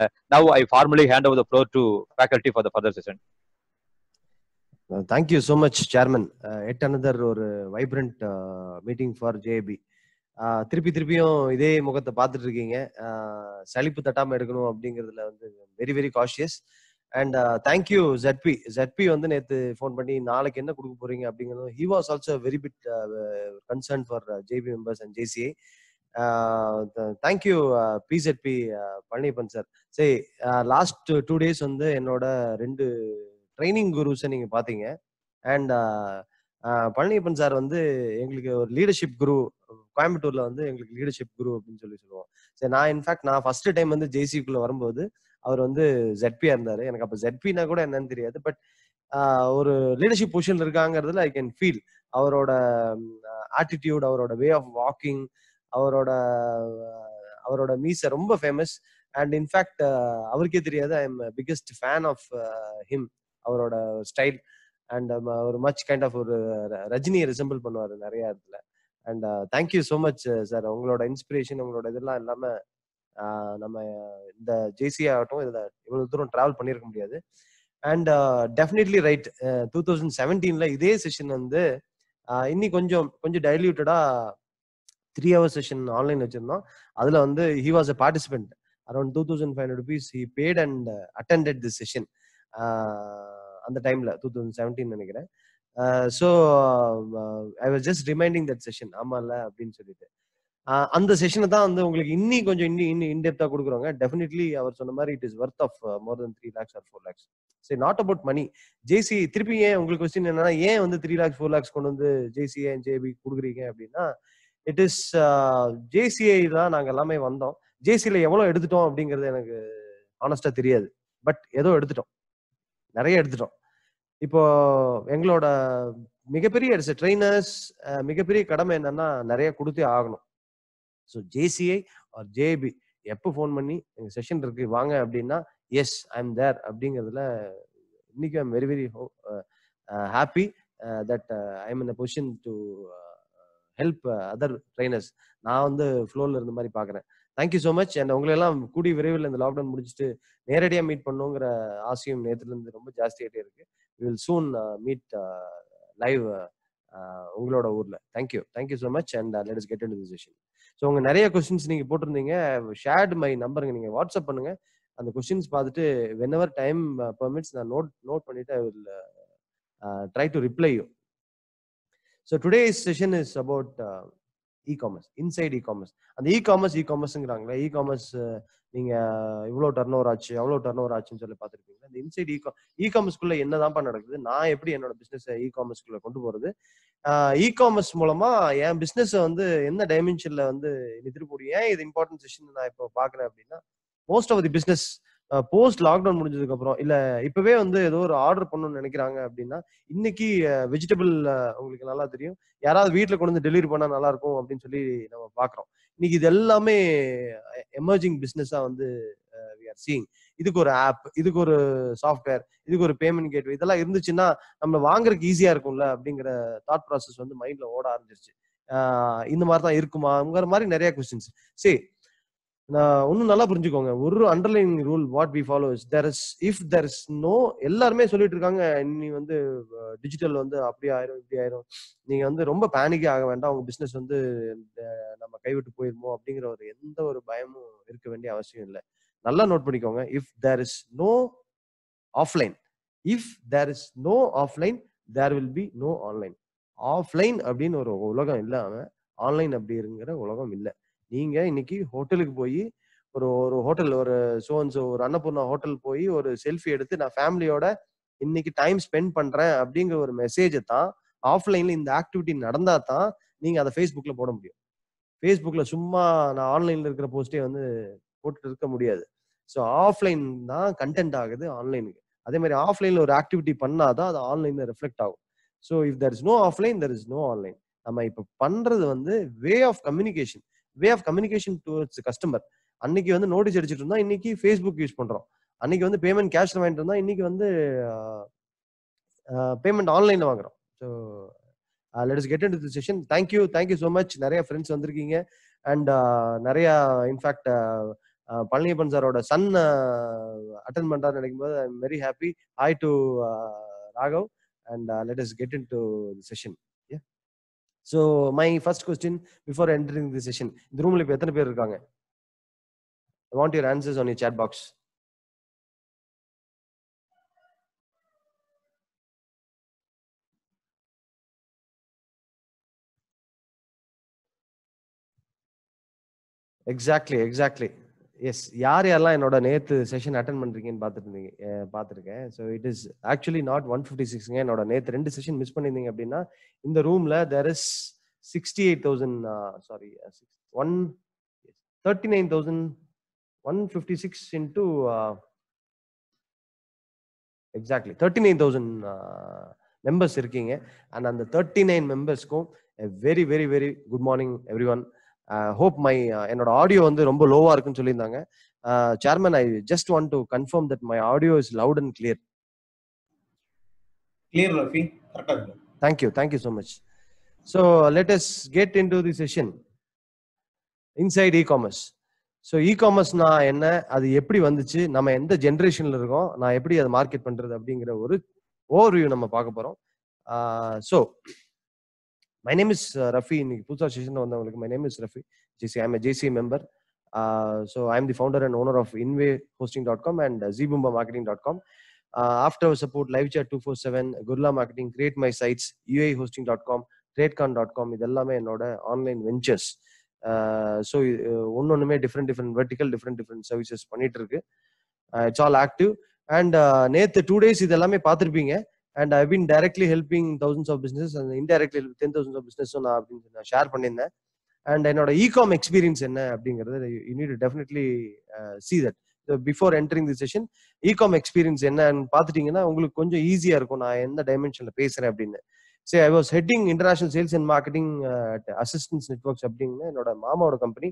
Uh, now I formally hand over the floor to faculty for the further session. Thank you so much chairman at another ஒரு vibrant meeting for JP திருப்பி திருப்பியும் இதே முகத்தை பார்த்துட்டு இருக்கீங்க. Uh, சளிப்பு தட்டாமல் எடுக்கணும் அப்படிங்கிறதுல வந்து very very cautious and thank you ZP ZP வந்து நேற்று ஃபோன் பண்ணி நாளைக்கு என்ன கொடுக்க போறீங்க அப்படிங்கிறதும் he was also very bit concern for JB members and JCI thank you PZP Palaniappan sir சரி லாஸ்ட் டூ டேஸ் வந்து என்னோட ரெண்டு ட்ரைனிங் குருஸை நீங்கள் பார்த்தீங்க. அண்ட் பழனியப்பன் சார் வந்து எங்களுக்கு ஒரு லீடர்ஷிப் குரு கோயம்புத்தூர்ல வந்து எங்களுக்கு லீடர்ஷிப் குரு அப்படின்னு சொல்லி சொல்லுவோம். சரி நான் இன்ஃபேக்ட் நான் ஃபர்ஸ்ட் டைம் வந்து ஜேசிக்குள்ள வரும்போது அவர் வந்து ஜெட்பியா இருந்தாரு. எனக்கு அப்ப ஜெட்பினா கூட என்னன்னு தெரியாது. பட் ஒரு லீடர்ஷிப் பொசிஷன் இருக்காங்கிறதுல ஐ கேன் ஃபீல் அவரோட ஆட்டிடியூட் அவரோட வே ஆஃப் வாக்கிங் அவரோட அவரோட மீச ரொம்ப ஃபேமஸ் அண்ட் இன்ஃபேக்ட் அவருக்கே தெரியாது I am biggest fan of him அவரோட ஸ்டைல் அண்ட் ஒரு மச் கைண்ட் ஆஃப் ஒரு ரஜினியை ரிசம்பிள் பண்ணுவார் நிறைய இடத்துல. And thank you so much sir உங்களோட இன்ஸ்பிரேஷன் உங்களோட இதெல்லாம் இல்லாம நம்ம இந்த ஜேசி ஆகட்டும் இதில் இவ்வளோ தூரம் டிராவல் பண்ணியிருக்க முடியாது. And definitely right two thousand செவன்டீன்ல இதே செஷன் வந்து இன்னி கொஞ்சம் கொஞ்சம் டைல்யூட்டடாக த்ரீ ஹவர் செஷன் ஆன்லைன் வச்சிருந்தோம் அதுல வந்து he was a participant around two thousand five hundred rupees he paid and attended the session அந்த டைம்ல டூ தௌசண்ட் செவன்டீன் நினைக்கிறேன். So I was just reminding that session ஆமால அப்படின்னு சொல்லிட்டு. Uh, அந்த செஷனை தான் வந்து உங்களுக்கு இன்னி கொஞ்சம் இன்னி இன்னி இன்டெப்தா கொடுக்குறோங்க. டெஃபினெட்லி அவர் சொன்ன மாதிரி it is worth of more then three lakhs or four lakhs சரி நாட் அபவுட் மணி ஜேசி திருப்பி ஏன் உங்களுக்கு கொஸ்டின் என்னன்னா ஏன் வந்து த்ரீ லேக்ஸ் ஃபோர் லேக்ஸ் கொண்டு வந்து ஜேசி ஏன் ஜேபி கொடுக்குறீங்க அப்படின்னா இட் இஸ் ஜேசிஐ தான் நாங்கள் எல்லாமே வந்தோம். ஜேசியில் எவ்வளோ எடுத்துட்டோம் அப்படிங்கிறது எனக்கு ஆனஸ்டாக தெரியாது. பட் ஏதோ எடுத்துட்டோம். நிறைய எடுத்துட்டோம். இப்போ எங்களோட மிகப்பெரிய ட்ரெயினர்ஸ் மிகப்பெரிய கடமை என்னன்னா நிறைய கொடுத்தே ஆகணும். ஸோ ஜேசிஐ ஆர் ஜேபி எப்போ ஃபோன் பண்ணி எங்கள் செஷன் இருக்கு வாங்க அப்படின்னா எஸ் ஐ எம் தேர் அப்படிங்கிறதுல இன்னைக்கு I'm very very happy that I am in position to help other trainers நான் வந்து ஃப்ளோர்ல இருந்த மாதிரி பார்க்குறேன். தேங்க்யூ ஸோ மச் அண்ட் உங்களை எல்லாம் கூடி விரைவில் இந்த லாக்டவுன் முடிச்சுட்டு நேரடியாக மீட் பண்ணுங்கிற ஆசையும் நேத்துல இருந்து ரொம்ப ஜாஸ்தியாகிட்டே இருக்கு. வில் சூன் மீட் லைவ் உங்களோட ஊர்ல. Thank you thank you so much and let's get in the session so உங்க நிறைய கொஸ்டின்ஸ் நீங்க போட்டிருந்தீங்க. ஷேர்டு மை நம்பருங்க நீங்க வாட்ஸ்அப் பண்ணுங்க. அந்த கொஸ்டின்ஸ் பார்த்துட்டு வென் எவர் டைம் பர்மிட்ஸ் நான் நோட் நோட் பண்ணிட்டு I will try to reply you so today session is about e commerce inside e commerce அந்த இ காமர்ஸ் இ காமர்ஸ்ங்கிறாங்களே இ காமர்ஸ் நீங்க இவ்வளோ டர்ன் ஓவர் ஆச்சு எவ்வளோ டர்ன் ஓவர் ஆச்சுன்னு சொல்லி பார்த்துருப்பீங்க இந்த இன்சைட் இ இ காமர்ஸ்க்குள்ள என்னதான்ப்பா நடக்குது நான் எப்படி என்னோட பிசினஸ் இ காமர்ஸ்க்குள்ள கொண்டு போறது? இ காமர்ஸ் மூலமா என் பிசினஸ் வந்து என்ன டைமென்ஷன்ல வந்து நிதிரு முடியும் ஏன் இது இம்பார்ட்டன்ட் செஷன் நான் இப்போ பாக்குறேன் அப்படின்னா most of the business post lockdown முடிஞ்சதுக்கு அப்புறம் இல்ல இப்பவே வந்து ஏதோ ஒரு ஆர்டர் பண்ணணும்னு நினைக்கிறாங்க அப்படின்னா இன்னைக்கு வெஜிடபிள் உங்களுக்கு நல்லா தெரியும். யாராவது வீட்டுல கொண்டு வந்து டெலிவரி பண்ணா நல்லா இருக்கும் அப்படின்னு சொல்லி நம்ம பாக்குறோம். இன்னைக்கு இது எல்லாமே எமர்ஜிங் பிசினஸா வந்து வி ஆர் சீங் இதுக்கு ஒரு ஆப் இதுக்கு ஒரு சாஃப்ட்வேர் இதுக்கு ஒரு பேமெண்ட் கேட்வே இதெல்லாம் இருந்துச்சுன்னா நம்ம வாங்குறதுக்கு ஈஸியா இருக்கும்ல அப்படிங்கிற தாட் ப்ராசஸ் வந்து மைண்ட்ல ஓட ஆரம்பிச்சிருச்சு. இந்த மாதிரி தான் இருக்குமாங்கிற மாதிரி நிறைய கொஸ்டின்ஸ் சரி நான் ஒன்னும் நல்லா புரிஞ்சுக்கோங்க. ஒரு underline rule what we follow is there is if there is no எல்லாருமே சொல்லிட்டு இருக்காங்க. நீ வந்து டிஜிட்டல் வந்து அப்படி ஆயிரும் இப்படி ஆயிரும். நீங்க வந்து ரொம்ப பேனிக்கே ஆக வேண்டாம். உங்க பிசினஸ் வந்து நம்ம கைவிட்டு போயிருமோ அப்படிங்கிற ஒரு எந்த ஒரு பயமும் இருக்க வேண்டிய அவசியம் இல்லை. நல்லா நோட் பண்ணிக்கோங்க. If there is no offline if there is no offline there will be no online offline அப்படின்னு ஒரு உலகம் இல்லாம ஆன்லைன் அப்படிங்கிற உலகம் இல்லை. நீங்க இன்னைக்கு ஹோட்டலுக்கு போய் ஒரு ஒரு ஹோட்டல் ஒரு சோன்ஸோ ஒரு அன்னபூர்ணா ஹோட்டல் போய் ஒரு செல்ஃபி எடுத்து நான் ஃபேமிலியோட இன்னைக்கு டைம் ஸ்பெண்ட் பண்றேன் அப்படிங்கிற ஒரு மெசேஜை தான் ஆஃப்லைன்ல இந்த ஆக்டிவிட்டி நடந்தா தான் நீங்க அதை ஃபேஸ்புக்ல போட முடியும். ஃபேஸ்புக்ல சும்மா நான் ஆன்லைன்ல இருக்கிற போஸ்டே வந்து போட்டுட்டு இருக்க முடியாது. ஸோ ஆஃப்லைன் தான் கண்டென்ட் ஆகுது ஆன்லைனுக்கு அதே மாதிரி ஆஃப்லைன்ல ஒரு ஆக்டிவிட்டி பண்ணாதான் அது ஆன்லைன்ல ரிஃப்ளெக்ட் ஆகும். So if there is no offline there is no online நம்ம இப்போ பண்றது வந்து way of communication way of communication towards customer அன்னைக்கு வந்து நோட்டீஸ் அடிச்சிட்டு இருந்தா இன்னைக்கு ஃபேஸ்புக் யூஸ் பண்றோம். அன்னைக்கு வந்து பேமெண்ட் கேஷ்ல வாங்கிட்டு இருந்தா இன்னைக்கு வந்து பேமெண்ட் ஆன்லைன்ல வாங்குறோம். So let's get into session thank you thank you so much நிறைய ஃப்ரெண்ட்ஸ் வந்திருக்கீங்க. அண்ட் நிறைய இன்ஃபேக்ட் பழனியப்பன் சாரோட சன் அட்டன் பண்றாரு நினைக்கும் போது I'm very happy hi to Raghav. And let is get into session so my first question before entering the session இந்த ரூம்ல இப்போ எத்தனை பேர் இருக்காங்க? I want your answers on your chat box exactly exactly yes யார் யாரெல்லாம் என்னோட நேத்து செஷன் அட்டன் பண்றீங்கன்னு பார்த்துட்டு இருந்தீங்க so it is actually not one fifty சிக்ஸ்ங்க என்னோட நேற்று ரெண்டு செஷன் மிஸ் பண்ணியிருந்தீங்க அப்படின்னா இந்த ரூம்ல there is sixty eight thousand sorry one thirty nine thousand one fifty six into exactly thirty nine thousand members இருக்கீங்க. அண்ட் அந்த thirty nine மெம்பர்ஸ்க்கும் very very very good morning every one hope my என்னோட audio வந்து ரொம்ப லோவா இருக்குன்னு சொல்லியிருந்தாங்க. Chairman I just want to confirm that my audio is loud and clear clear Rafi கரெக்டா இருக்கு. Thank you thank you so much so let us get into the session inside e commerce so e காமர்ஸ்னா என்ன? அது எப்படி வந்துச்சு? நம்ம எந்த ஜென்ரேஷன்ல இருக்கோம்? நான் எப்படி அதை மார்க்கெட் பண்றது அப்படிங்கிற ஒரு ஓவர்வியூ நம்ம பார்க்க போறோம். So my name is Rafi இன்னைக்கு புதுசாக செஷன் வந்தவங்களுக்கு my name is Rafi GC I'm JC member so I am the founder and owner of Inway hosting dot com and ஜிபும்பா marketing dot com after support live chat two four seven Kurla marketing create my sites UI hosting dot com Tradecon dot com இது எல்லாமே என்னோட online ventures so ஒன்று ஒன்றுமே different different vertical different different services பண்ணிட்டு இருக்கு. It's all active and நேற்று two days இது எல்லாமே பார்த்துருப்பீங்க. And I been directly helping thousands of business and indirectly ten thousand of business நான் அப்படின்னு நான் ஷேர் பண்ணியிருந்தேன். அண்ட் என்னோட இகாம் எக்ஸ்பீரியன்ஸ் என்ன அப்படிங்கிறது you need definitely see that before entering the session ecom experience என்னன்னு பார்த்துட்டீங்கன்னா உங்களுக்கு கொஞ்சம் ஈஸியா இருக்கும். நான் எந்த டைமென்ஷன்ல பேசுறேன் அப்படின்னு. சரி I was heading international sales and marketing assistance networks அப்படின்னு என்னோட மாமாவோட கம்பெனி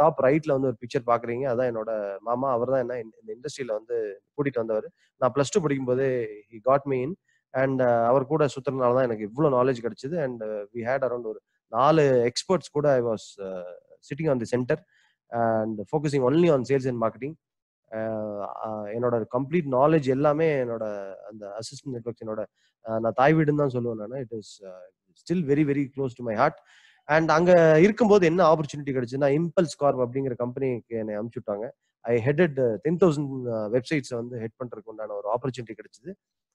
டாப் ரைட்ல வந்து ஒரு பிக்சர் பாக்குறீங்க அதான் என்னோட மாமா அவர் தான் என்ன இந்த இண்டஸ்ட்ரியில வந்து கூட்டிட்டு வந்தவர். நான் பிளஸ் டூ படிக்கும் போதே he got me in and அவர் கூட சுத்துறதுனால தான் எனக்கு இவ்வளோ நாலேஜ் கிடைச்சது. அண்ட் வி ஹேட் அரௌண்ட் ஒரு நாலு எக்ஸ்பர்ட்ஸ் கூட I was sitting on the centre and focusing only on sales and marketing என்னோட கம்ப்ளீட் நாலேஜ் எல்லாமே என்னோட அந்த அசிஸ்டன்ட் நெட்ஒர்க்ஸ் என்னோட நான் தாய் வீடுன்னு தான் சொல்லுவேன் நான். It is still very very close to my heart and அங்க இருக்கும்போது என்ன ஆப்பர்ச்சுனிட்டி கிடைச்சுன்னா இம்பல்ஸ் கார்ப் அப்படிங்கிற கம்பெனிக்கு என்னை அனுப்பிச்சு விட்டாங்க. ஐ ஹெட்டட் டென் தௌசண்ட் வெப்சைட்ஸை வந்து ஹெட் பண்றதுக்கு உண்டான ஒரு ஆப்பர்ச்சுனிட்டி கிடைச்சது.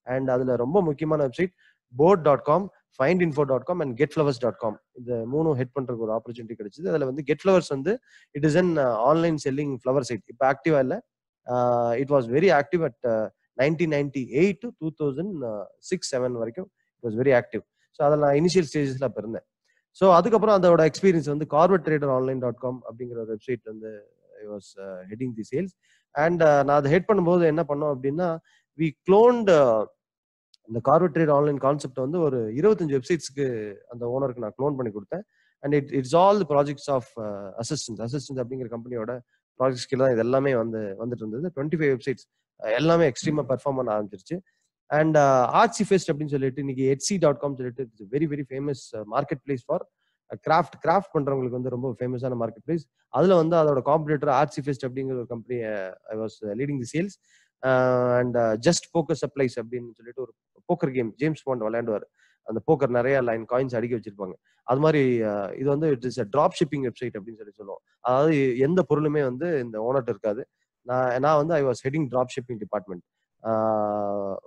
அண்ட் அதுல ரொம்ப முக்கியமான website board dot com find info dot com and get flowers dot com இந்த மூணும் ஹெட் பண்றதுக்கு ஒரு ஆப்பர்ச்சுனிட்டி கிடைச்சது. அதுல வந்து கெட் ஃப்ளவர்ஸ் வந்து it is an online selling flower site இப்போ ஆக்டிவா இல்லை. It was very active at nineteen ninety eight to two thousand six seven வரைக்கும் it was very active so அதில் நான் இனிஷியல் ஸ்டேஜஸ்ல அப்போ இருந்தேன் ஸோ அதுக்கப்புறம் அதோட எக்ஸ்பீரியன்ஸ் வந்து corporate trader online dot com அப்படிங்கிற ஒரு வெப்சைட் வந்து I was heading the sales and நான் அதை ஹெட் பண்ணும்போது என்ன பண்ணோம் அப்படின்னா வி க்ளோன்ட் இந்த கார்பரேட் ட்ரேட் ஆன்லைன் கான்செப்ட் வந்து ஒரு இருபத்தஞ்சு வெப்சைட்ஸ்க்கு அந்த ஓனருக்கு நான் க்ளோன் பண்ணி கொடுத்தேன். And it it's all projects of assistance assistance அப்படிங்கிற கம்பெனியோட ப்ராஜெக்ட் ஸ்கில் தான் இது எல்லாமே வந்து வந்துட்டு இருந்தது. டுவெண்ட்டி ஃபைவ் வெப்சைட்ஸ் எல்லாமே எக்ஸ்ட்ரீமா பெர்ஃபார்ம் பண்ண ஆரம்பிச்சிருச்சு. அண்ட் ஆர்ட்ஸி ஃபெஸ்ட் அப்படின்னு சொல்லிட்டு இன்னைக்கு எட்சி டாட் காம் சொல்லிட்டு it's very very famous marketplace for craft craft பண்றவங்களுக்கு வந்து ரொம்ப ஃபேமஸான மார்க்கெட் பிளேஸ் அதுல வந்து அதோட காம்படிட்டர் ஆர்ட்ஸி ஃபெஸ்ட் அப்படிங்கிற ஒரு company I was leading the sales and just poker supplies அப்படின்னு சொல்லிட்டு ஒரு போக்கர் கேம் ஜேம்ஸ் பாண்ட் விளையாண்டுவார் அந்த போக்கர் நிறைய லைன் காயின்ஸ் அடிக்க வச்சிருப்பாங்க. அது மாதிரி இது வந்து it is drop shipping website அப்படின்னு சொல்லி சொல்லுவோம். அதாவது எந்த பொருளுமே வந்து இந்த ஓனர்ட் இருக்காது. நான் நான் வந்து I was heading drop shipping department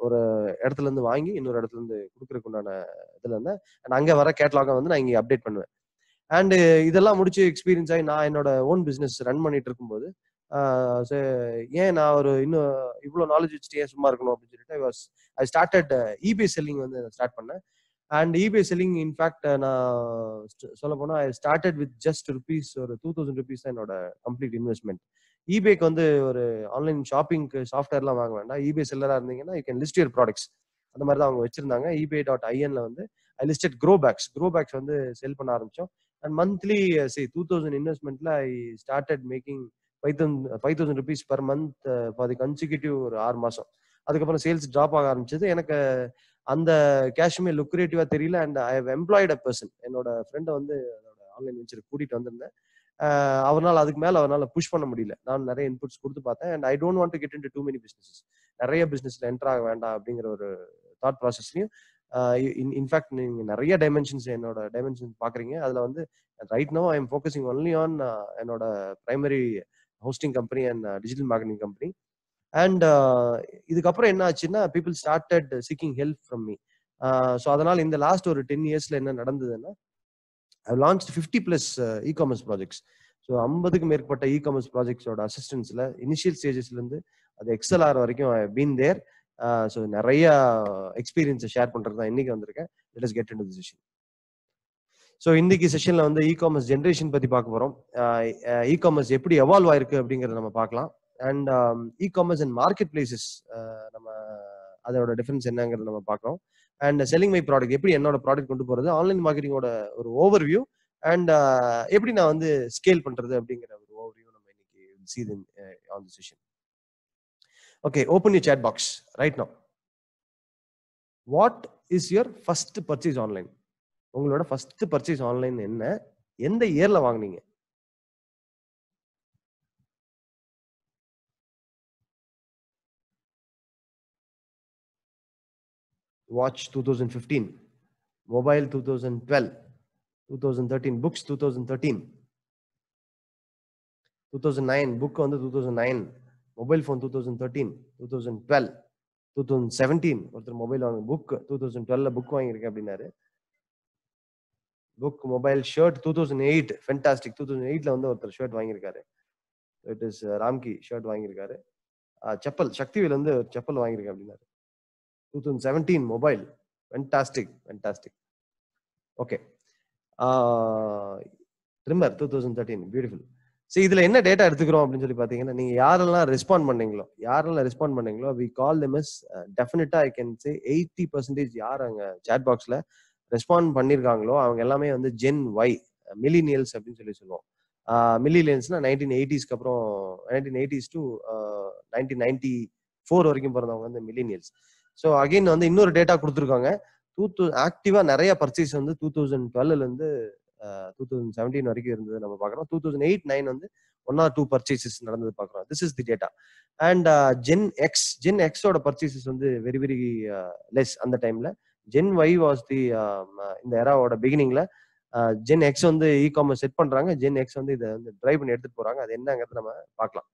ஒரு இடத்துல இருந்து வாங்கி இன்னொரு இடத்துல இருந்து கொடுக்கறதுக்கு உண்டான இதுல இருந்தேன். அண்ட் அங்கே வர கேட்லாக வந்து நான் இங்கே அப்டேட் பண்ணுவேன். அண்டு இதெல்லாம் முடிச்சு எக்ஸ்பீரியன்ஸ் ஆகி நான் என்னோட ஓன் பிஸ்னஸ் ரன் பண்ணிட்டு இருக்கும்போது ஏன் நான் ஒரு இன்னும் இவ்வளோ நாலேஜ் வச்சுட்டு ஏன் சும்மா இருக்கணும் அப்படின்னு சொல்லிட்டு I was I started eBay selling வந்து ஸ்டார்ட் பண்ணேன். And eBay selling in fact நான் சொல்ல போனா I started with just rupees ஒரு டூ தௌசண்ட் ருபீஸ் தான் என்னோட கம்ப்ளீட் இன்வெஸ்ட்மெண்ட் இபேக்கு வந்து ஒரு ஆன்லைன் ஷாப்பிங்க்கு சாஃப்ட்வேர்லாம் வாங்க வேண்டாம். இபே செல்லராக இருந்தீங்கன்னா you can list your products அந்த மாதிரி தான் அவங்க வச்சிருந்தாங்க. இபே டாட் ஐஎன்ல வந்து I listed grow bags grow bags வந்து செல் பண்ண ஆரம்பிச்சோம். அண்ட் மந்த்லி சரி two thousand இன்வெஸ்ட்மெண்ட்ல I started making five thousand five thousand rupees per month for the consecutive ஒரு ஆறு மாசம். அதுக்கப்புறம் சேல்ஸ் ட்ராப் ஆக ஆரம்பிச்சது. எனக்கு அந்த கேஷுமே லுக்ரேட்டிவா தெரியல. And I have employed a person என்னோட ஃப்ரெண்டை வந்து அதோட ஆன்லைன் வெஞ்சர் கூட்டிட்டு வந்திருந்தேன். அவனால் அதுக்கு மேல அவரால் புஷ் பண்ண முடியல. நான் நிறைய இன்புட்ஸ் கொடுத்து பார்த்தேன். And I don't want to get in too many businesses நிறைய பிசினஸ்ல என்டர் ஆக வேண்டாம் அப்படிங்கிற ஒரு தாட் ப்ராசஸ்லையும் இன்ஃபேக்ட் நீங்க நிறைய டைமென்ஷன்ஸ் என்னோட டைமென்ஷன்ஸ் பாக்குறீங்க அதுல வந்து right now I am focusing only on என்னோட primary hosting company and digital marketing company and uh, இதுக்கப்புறம் என்ன ஆச்சுன்னா people started seeking help from me so அதனால் இந்த லாஸ்ட் ஒரு டென் இயர்ஸில் என்ன நடந்ததுன்னா I launch fifty plus e commerce projects so ஐம்பதுக்கு மேற்பட்ட இ காமர்ஸ் ப்ராஜெக்ட்ஸோட அசிஸ்டன்ஸில் இனிஷியல் ஸ்டேஜஸ்லேருந்து அது எக்ஸல் ஆர் வரைக்கும் பீன் தேர் ஸோ நிறைய எக்ஸ்பீரியன்ஸை ஷேர் பண்ணுறது தான் இன்னைக்கு வந்திருக்கேன். Let is get into session so இன்னைக்கு செஷனில் வந்து இ காமர்ஸ் ஜென்ரேஷன் பற்றி பார்க்க போகிறோம் இ காமர்ஸ் எப்படி எவால்வ் ஆயிருக்கு அப்படிங்கிறத நம்ம பார்க்கலாம். And e commerce and marketplaces நம்ம அதோட டிஃபரன்ஸ் என்னங்கிறத நம்ம பார்க்குறோம். அண்ட் செல்லிங் மை ப்ராடக்ட் எப்படி என்னோட ப்ராடக்ட் கொண்டு போறது ஆன்லைன் மார்க்கெட்டிங்கோட ஒரு ஓவர் வியூ அண்ட் எப்படி நான் வந்து ஸ்கேல் பண்றது அப்படிங்கிற ஒரு ஓவர் வியூ நம்ம இன்னைக்கு சீதன் on the session okay open you chat box right now what is your first purchase online உங்களோட ஃபர்ஸ்ட் பர்ச்சேஸ் ஆன்லைன் என்ன? எந்த இயர்ல வாங்குனீங்க? Watch 2015 mobile 2012 2013 books 2013 2009 book வந்து 2009 mobile phone 2013 2012 2017 ஒருத்தர் மொபைல் வாங்க புக் டூ தௌசண்ட் டுவெல்ல புக் வாங்கியிருக்கேன் அப்படின்னாரு. Book mobile shirt two thousand eight fantastic two thousand எயிட்ல வந்து ஒருத்தர் ஷர்ட் வாங்கியிருக்காரு. இட் இஸ் ராம்கி ஷர்ட் வாங்கியிருக்காரு. செப்பல். சக்திவேல் வந்து செப்பல் வாங்கியிருக்கேன் அப்படின்னாரு. Two thousand seventeen mobile okay. Fantastic okay trimmer two thousand thirteen beautiful சரி இதுல என்ன டேட்டா எடுத்துக்கிறோம் அப்படின்னு சொல்லி பாத்தீங்கன்னா நீங்க யாரெல்லாம் ரெஸ்பாண்ட் பண்ணீங்களோ யாரெல்லாம் ரெஸ்பாண்ட் பண்ணீங்களோ வி கால் தி மிஸ் டெஃபினட்டா I can say eighty percentage யார் அங்க சேட் பாக்ஸ்ல ரெஸ்பாண்ட் பண்ணிருக்காங்களோ அவங்க எல்லாமே வந்து ஜென் ஒய் மில்லினியல்ஸ் அப்படின்னு சொல்லி சொல்லுவோம். மில்லினியல்ஸ்னா நைன்டீன் எயிட்டிஸ்க்கு அப்புறம் nineteen eighties to nineteen ninety four வரைக்கும் பிறந்தவங்க வந்து மில்லினியல்ஸ் ஸோ அகைன் வந்து இன்னொரு டேட்டா கொடுத்துருக்காங்க. டூ தௌ ஆக்டிவா நிறைய பர்ச்சேஸ் வந்து டூ தௌசண்ட் டுவெல்ல இருந்து டூ தௌசண்ட் செவன்டீன் வரைக்கும் இருந்தது நம்ம பார்க்குறோம். டூ தௌசண்ட் எயிட் நைன் வந்து ஒன் ஆர் டூ பர்ச்சேசஸ் நடந்தது பார்க்குறோம். This is the data and gen X gen எக்ஸோட பர்ச்சேசஸ் வந்து வெரி வெரி லெஸ் அந்த டைம்ல ஜென் ஒய் வாஸ் தி இந்த எராவோட பிகினிங்ல ஜென் எக்ஸ் வந்து இ காமர்ஸ் செட் பண்றாங்க. ஜென் எக்ஸ் வந்து இதை வந்து ட்ரைவ் பண்ணி எடுத்துட்டு போறாங்க. அது என்னங்கிறத நம்ம பார்க்கலாம்.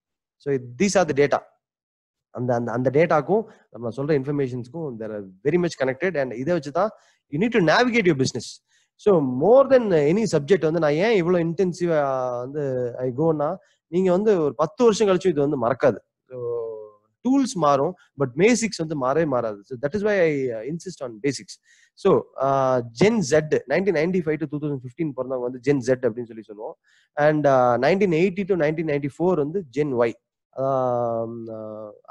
So these are the data அந்த அந்த அந்த டேட்டாக்கும் நம்ம சொல்ற இன்ஃபர்மேஷன்ஸ்க்கும் there are very much connected and இதை வச்சு தான் you need to navigate your business so more then any subject வந்து நான் ஏன் இவ்வளோ இன்டென்சிவா வந்து ஐ கோனா நீங்க வந்து ஒரு பத்து வருஷம் கழிச்சு இது வந்து மறக்காது. ஸோ டூல்ஸ் மாறும் பட் பேசிக்ஸ் வந்து மாறவே மாறாது. So that is why I insist on basics so gen Z nineteen ninety five to two thousand fifteen பிறந்தவங்க வந்து ஜென் ஜெட் அப்படின்னு சொல்லி சொல்லுவோம். And nineteen eighty to nineteen ninety four வந்து gen Y